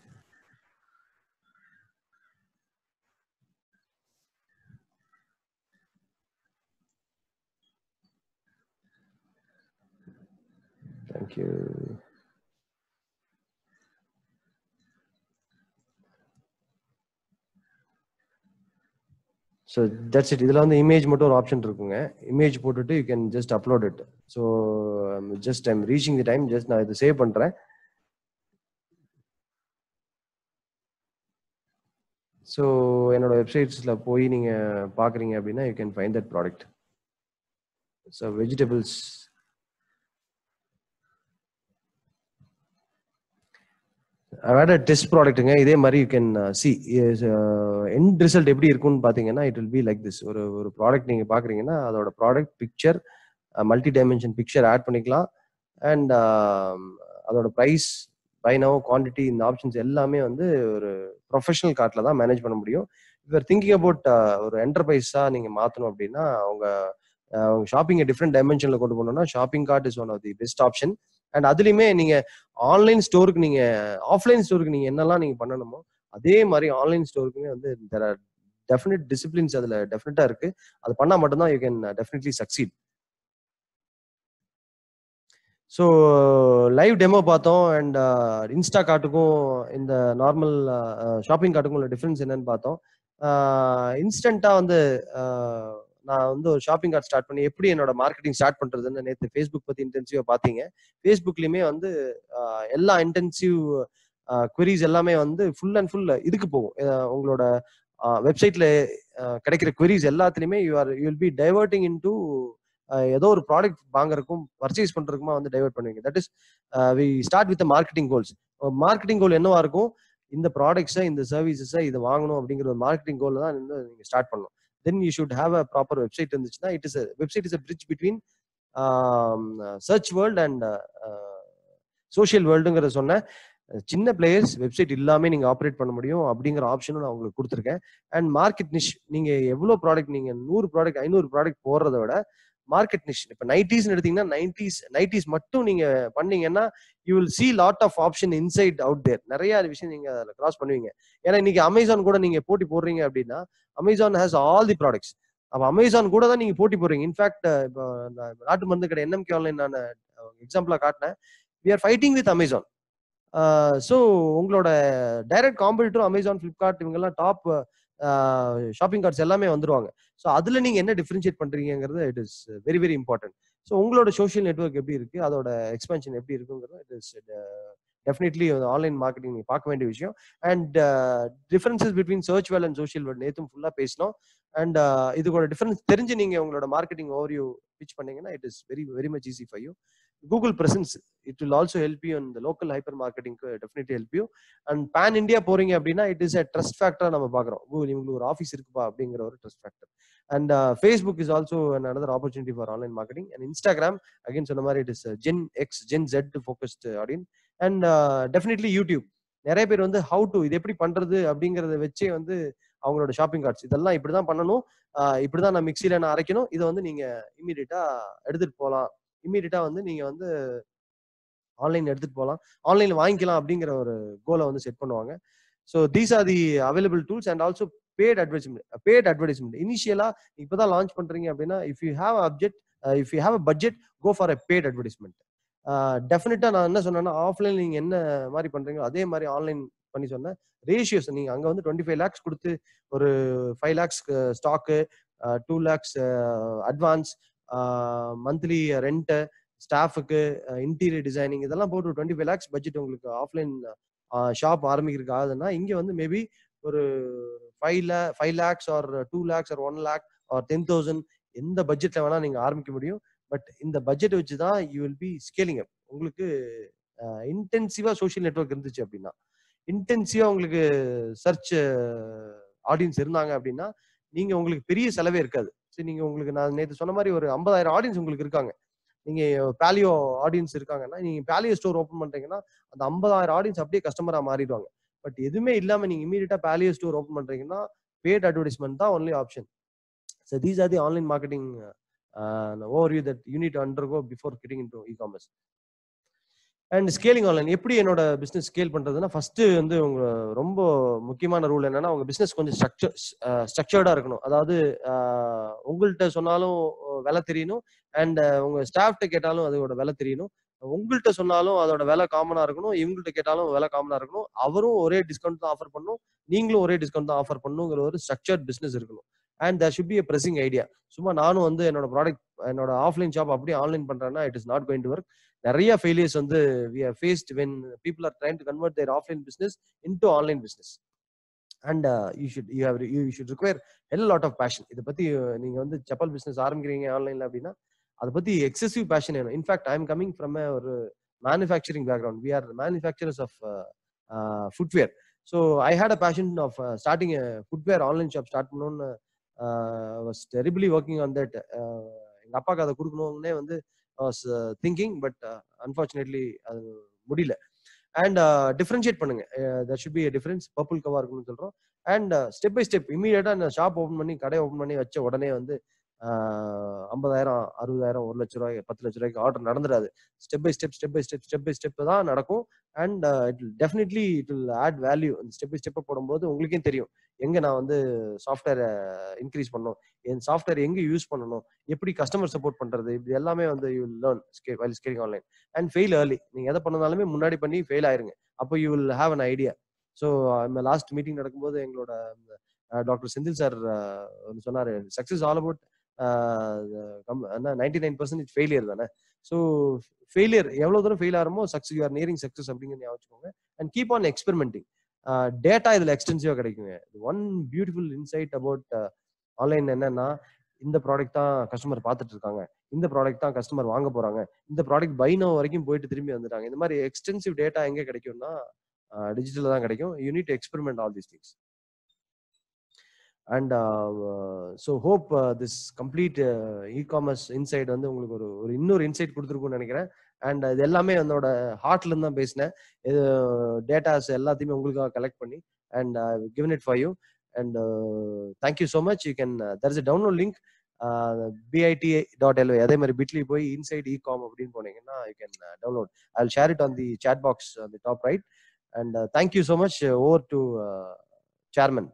thank you so that's it இதில் வந்து image மட்டும் ஒரு option இருக்குங்க. Image போட்டுட்டு you can just upload it so just I'm reaching the time just நான் இதை சேவ் பண்ணுறேன் ஸோ என்னோட வெப்சைட்ஸில் போய் நீங்கள் பார்க்குறீங்க அப்படின்னா you can find that product so vegetables வேட டெஸ்ட் ப்ராடக்ட்டுங்க இதே மாதிரி you can see end result எப்படி இருக்கும்னு பார்த்தீங்கன்னா it will be like this ஒரு ஒரு ப்ராடக்ட் நீங்கள் பார்க்குறீங்கன்னா அதோட product picture multi dimension picture add பண்ணிக்கலாம். அண்ட் um, அதோட ப்ரைஸ் பை நோ குவான்டிட்டி இந்த ஆப்ஷன்ஸ் எல்லாமே வந்து ஒரு ப்ரொஃபஷனல் கார்ட்டில் தான் மேனேஜ் பண்ண முடியும். இவர் திங்கிங் அபவுட் ஒரு என்டர்பிரைஸாக நீங்கள் மாற்றணும் அப்படின்னா அவங்க uh, அவங்க ஷாப்பிங்கை டிஃப்ரெண்ட் டைமென்ஷனில் கொண்டு போனோம்னா shopping cart is one of the best option and அதுலயுமே நீங்க ஆன்லைன் ஸ்டோருக்கு நீங்க ஆஃப்லைன் ஸ்டோருக்கு நீங்க என்னெல்லாம் நீங்க பண்ணணுமோ அதே மாதிரி ஆன்லைன் ஸ்டோருக்குமே வந்து தெர் ஆர் டெஃபினட் டிசிப்ளின்ஸ் அதுல டெஃபினட்டா இருக்கு. அது பண்ணா மட்டும்தான் you can definitely succeed so live demo பார்த்தோம் அண்ட் இன்ஸ்டா uh, கார்ட்டுக்கும் இந்த நார்மல் ஷாப்பிங் uh, கார்ட்டுக்கும் உள்ள டிஃப்ரென்ஸ் என்னன்னு பார்த்தோம். Uh, இன்ஸ்டண்ட்டாக வந்து நான் வந்து ஒரு ஷாப்பிங் கார்ட் ஸ்டார்ட் பண்ணி எப்படி என்னோட மார்க்கெட்டிங் ஸ்டார்ட் பண்றதுன்னு நேற்று ஃபேஸ்புக் பத்தி இன்டென்சிவா பாத்தீங்க ஃபேஸ்புக்லயுமே வந்து எல்லா இன்டென்சிவ் குவரிஸ் எல்லாமே வந்து ஃபுல் அண்ட் ஃபுல் இதுக்கு போகும். உங்களோட வெப்சைட்ல கிடைக்கிற குவரிஸ் எல்லாத்துலயுமே you are you will be diverting into ஏதோ ஒரு ப்ராடக்ட் வாங்குறதுக்கும் பர்ச்சேஸ் பண்றதுக்குமா வந்து டைவர்ட் பண்ணுவீங்க. That is we start with marketing goals marketing goal என்னவா இருக்கும்? இந்த ப்ராடக்ட்ஸை இந்த சர்வீசஸை இதை வாங்கணும் அப்படிங்கிற ஒரு மார்க்கெட்டிங் கோல் தான் நீங்கள் ஸ்டார்ட் பண்ணணும். Then you should have a proper website இருந்துச்சுன்னா it is website is a bridge between search world and social வேர்ல்டுங்கிற சொன்ன சின்ன பிளேயர்ஸ் வெப்சைட் இல்லாமல் நீங்க ஆப்ரேட் பண்ண முடியும் அப்படிங்கிற ஆப்ஷனும் நான் உங்களுக்கு கொடுத்துருக்கேன். அண்ட் மார்க்கெட் நிஷ் நீங்க எவ்வளோ ப்ராடக்ட் நீங்க நூறு ப்ராடக்ட் ஐநூறு ப்ராடக்ட் போடுறத விட மார்க்கெட் நிஷ் இப்போ நைன்டிஸ் எடுத்தீங்கன்னா நைன்டிஸ் நைன்டிஸ் மட்டும் நீங்க பண்ணீங்கன்னா you will see lot of option inside out there நிறைய விஷயம் நீங்க அதில் கிராஸ் பண்ணுவீங்க. ஏன்னா இன்னைக்கு அமேசான் கூட நீங்க போட்டி போடுறீங்க அப்படின்னா Amazon has all the products அப்போ அமேசான் கூட தான் நீங்க போட்டி போடுறீங்க. இன்ஃபேக்ட் இப்போ நாட்டு மருந்து கடை என்எம்கே ஆன்லைன் நான் எக்ஸாம்பிளா காட்டினேன். We are fighting with Amazon so உங்களோட டைரக்ட் காம்படிட்டரும் அமேசான் ஃப்ளிப்கார்ட் இவங்கெல்லாம் டாப் ஷாப்பிங் கார்ட்ஸ் எல்லாமே வந்துருவாங்க. ஸோ அதுல நீங்க என்ன differentiate பண்ணுறீங்கிறது it is very very important so உங்களோட சோஷியல் நெட்ஒர்க் எப்படி இருக்கு? அதோட எக்ஸ்பென்ஷன் எப்படி இருக்குங்கிறது it is definitely online marketing நீங்க பார்க்க வேண்டிய விஷயம். And differences between search world and social world நேற்றும் ஃபுல்லா பேசினோம். அண்ட் இதுக்கோட டிஃபரன்ஸ் தெரிஞ்சு நீங்க உங்களோட மார்க்கெட்டிங் ஓவர்வியூ பிச் பண்ணீங்கன்னா it is very very much easy for you Google presence it will also help you இந்த local hyper marketing definitely help you and pan India போறீங்க அப்படின்னா இட் இஸ் அ ட்ரஸ்ட் ஃபேக்டரா நம்ம பாக்குறோம் Google இவங்களுக்கு ஒரு office இருக்குப்பா அப்படிங்கிற ஒரு trust factor and Facebook is also another opportunity for online marketing and Instagram again சொன்ன மாதிரி it is gen X gen Z focused audience and definitely YouTube நிறைய பேர் வந்து ஹவு டு இது எப்படி பண்றது அப்படிங்கறத வச்சே வந்து அவங்களோட ஷாப்பிங் கார்ட்ஸ் இதெல்லாம் இப்படிதான் பண்ணணும். இப்படிதான் நான் மிக்சியில நான் அரைக்கணும். இதை வந்து நீங்க இமீடியட்டா எடுத்துட்டு போகலாம். இமீடியட்டா வந்து நீங்க வந்து ஆன்லைன் எடுத்துட்டு போகலாம் ஆன்லைன்ல வாங்கிக்கலாம் அப்படிங்கிற ஒரு கோலை வந்து செட் பண்ணுவாங்க. So these are the available tools and also paid advertisement paid advertisement இனிஷியலா இப்பதான் லான்ச் பண்றீங்க அப்படின்னா if you have object if you have a budget go for a paid advertisement டெஃபினட்டா நான் என்ன சொன்னேன்னா ஆஃப்லைன் நீங்க என்ன மாதிரி பண்றீங்களோ அதே மாதிரி ஆன்லைன் பண்ணி சொன்னேன். ரேஷியோஸ் நீங்க அங்க வந்து டுவெண்ட்டி ஃபைவ் லேக்ஸ் கொடுத்து ஒரு five lakhs stock two lakhs advance monthly rent ஸ்டாஃபுக்கு interior designing இதெல்லாம் போட்டு டுவெண்ட்டி ஃபைவ் லேக்ஸ் பட்ஜெட் உங்களுக்கு ஆஃப்லைன் ஷாப் ஆரம்பிக்கிறதுக்கு ஆகுதுன்னா இங்கே வந்து மேபி ஒரு five Leh five lakhs or two lakhs or one lakh or ten thousand எந்த பட்ஜெட்டில் வேணால் நீங்கள் ஆரம்பிக்க முடியும். பட் இந்த பட்ஜெட் வச்சு தான் you will be scaling up உங்களுக்கு இன்டென்சிவாக சோஷியல் நெட்ஒர்க் இருந்துச்சு அப்படின்னா இன்டென்சிவாக உங்களுக்கு சர்ச் ஆடியன்ஸ் இருந்தாங்க அப்படின்னா நீங்க உங்களுக்கு பெரிய செலவே இருக்காது. சரி நீங்க உங்களுக்கு நான் நேற்று சொன்ன மாதிரி ஒரு ஐம்பதாயிரம் ஆடியன்ஸ் உங்களுக்கு இருக்காங்க. நீங்க பேலியோ ஆடியன்ஸ் இருக்காங்கன்னா நீங்க பேலியோ ஸ்டோர் ஓப்பன் பண்றீங்கன்னா அந்த ஐம்பதாயிரம் ஆடியன்ஸ் அப்படியே கஸ்டமரா மாறிடுவாங்க. பட் எதுவுமே இல்லாம நீங்க இமீடியட்டா பேலியோ ஸ்டோர் ஓப்பன் பண்றீங்கன்னா பேட் அட்வர்டைஸ்மெண்ட் தான் only option so these are the online marketing over you that you need undergo before getting into e commerce and scaling online எப்படி என்னோட பிசினஸ் ஸ்கேல் பண்றதுன்னா ஃபர்ஸ்ட் வந்து உங்க ரொம்ப முக்கியமான ரூல் என்னன்னா உங்க பிசினஸ் கொஞ்சம் ஸ்ட்ரக்சர் ஸ்ட்ரக்சர்டா இருக்கணும். அதாவது உங்கள்கிட்ட சொன்னாலும் விலை தெரியணும். அண்ட் உங்க ஸ்டாஃப்ட்ட கேட்டாலும் அதோட விலை தெரியணும். உங்கள்கிட்ட சொன்னாலும் அதோட விலை காமனா இருக்கணும். இவங்கள்ட்ட கேட்டாலும் விலை காமனா இருக்கணும். அவரும் ஒரே டிஸ்கவுண்ட் தான் ஆஃபர் பண்ணணும் நீங்களும் ஒரே டிஸ்கவுண்ட் தான் ஆஃபர் பண்ணுங்கிற ஒரு ஸ்ட்ரக்சர்ட் பிசினஸ் இருக்கணும். And there should be a idea சும்மா நானும் வந்து என்னோட ப்ராடக்ட் என்னோட ஆஃப்லைன் ஷாப் அப்படியே ஆன்லைன் பண்றேன்னா it is not going to work நிறைய ஃபெயிலியர்ஸ் வந்து we are faced when people are trying to convert their offline business into online business and you should you how you should require a lot of passion இதை பத்தி நீங்கள் நீங்க வந்து chappal business ஆரம்பிக்கிறீங்க ஆன்லைன்ல அப்படின்னா அதை பத்தி எக்ஸசிவ் பேஷன் வேணும். In fact I am coming from ஒரு manufacturing background we are manufacturers of footwear so I had a passion of starting footwear online shop start பண்ணணும்னு was terribly working on that எங்க அப்பாவுக்கு அதை கொடுக்கணும்னே வந்து thinking but unfortunately அது முடியல. And differentiate uh, பண்ணுங்க. That should be difference purple Kala இருக்கணும்னு சொல்றோம். அண்ட் ஸ்டெப் பை ஸ்டெப் இமீடியட்டா அந்த ஷாப் ஓப்பன் பண்ணி கடை ஓப்பன் பண்ணி வச்ச உடனே வந்து ஐம்பதாயிரம் அறுபதாயிரம் ஒரு லட்ச ரூபாய் பத்து லட்ச ரூபாய்க்கு order நடந்துடாது. Step by step step by step step by step தான் நடக்கும். And it definitely it will add value அந்த ஸ்டெப் பை ஸ்டெப்பை போடும்போது உங்களுக்கே தெரியும். எங்க நான் வந்து சாஃப்ட்வேரை இன்க்ரீஸ் பண்ணணும்? என் சாஃப்ட்வேர் எங்க யூஸ் பண்ணணும்? எப்படி கஸ்டமர் சப்போர்ட் பண்றது? இப்படி எல்லாமே வந்து you learn while scaling online and fail early நீங்க எதை பண்ணாலுமே முன்னாடி பண்ணி ஃபெயில் ஆயிருங்க. அப்போ you will have an idea so last meeting நடக்கும்போது எங்களோட டாக்டர் செந்தில் சார் சொன்னாரு. Success all about ninety nine percentage failure தானே? ஸோ ஃபெயிலியர் எவ்வளோ தூரம் ஃபெயில் ஆகிறமோ சக்ஸஸ் யூஆர் நியரிங் சக்ஸஸ் அப்படிங்கிறது ஞாபகம் வச்சுக்கோங்க. And keep on experimenting data இதில் எக்ஸ்டென்சிவாக கிடைக்குங்க. One beautiful insight about online என்னன்னா இந்த ப்ராடக்ட் தான் கஸ்டமர் பார்த்துட்டு இருக்காங்க இந்த ப்ராடக்ட் தான் கஸ்டமர் வாங்க போறாங்க. இந்த ப்ராடக்ட் பை நோ வரைக்கும் போயிட்டு திரும்பி வந்துட்டாங்க. இந்த மாதிரி எக்ஸ்டென்சிவ் டேட்டா எங்கே கிடைக்கும்னா டிஜிட்டல் தான் கிடைக்கும். You need experiment all these things and so hope this complete e commerce insight வந்து உங்களுக்கு ஒரு ஒரு இன்னொரு இன்சைட் கொடுத்துருக்கும்னு நினைக்கிறேன். அண்ட் இது எல்லாமே என்னோட ஹார்ட்ல இருந்து தான் பேசினேன். இது டேட்டாஸ் எல்லாத்தையுமே உங்களுக்காக கலெக்ட் பண்ணி and given it for you and thank you so much you can there is a download link BIT dot LO அதே மாதிரி பிட்லி போய் இன்சைட் இ காம் அப்படின்னு போனீங்கன்னா you can download I share it on the chat box on the top right and thank you so much over to chairman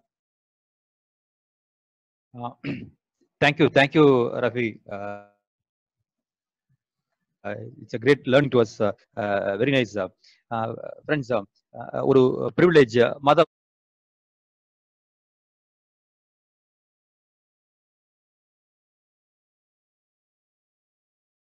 Uh, thank you, thank you, Rafi. Uh, uh, it's a great learning to us. Uh, uh, very nice. Uh, uh, friends, uh, uh, ஒரு privilege மத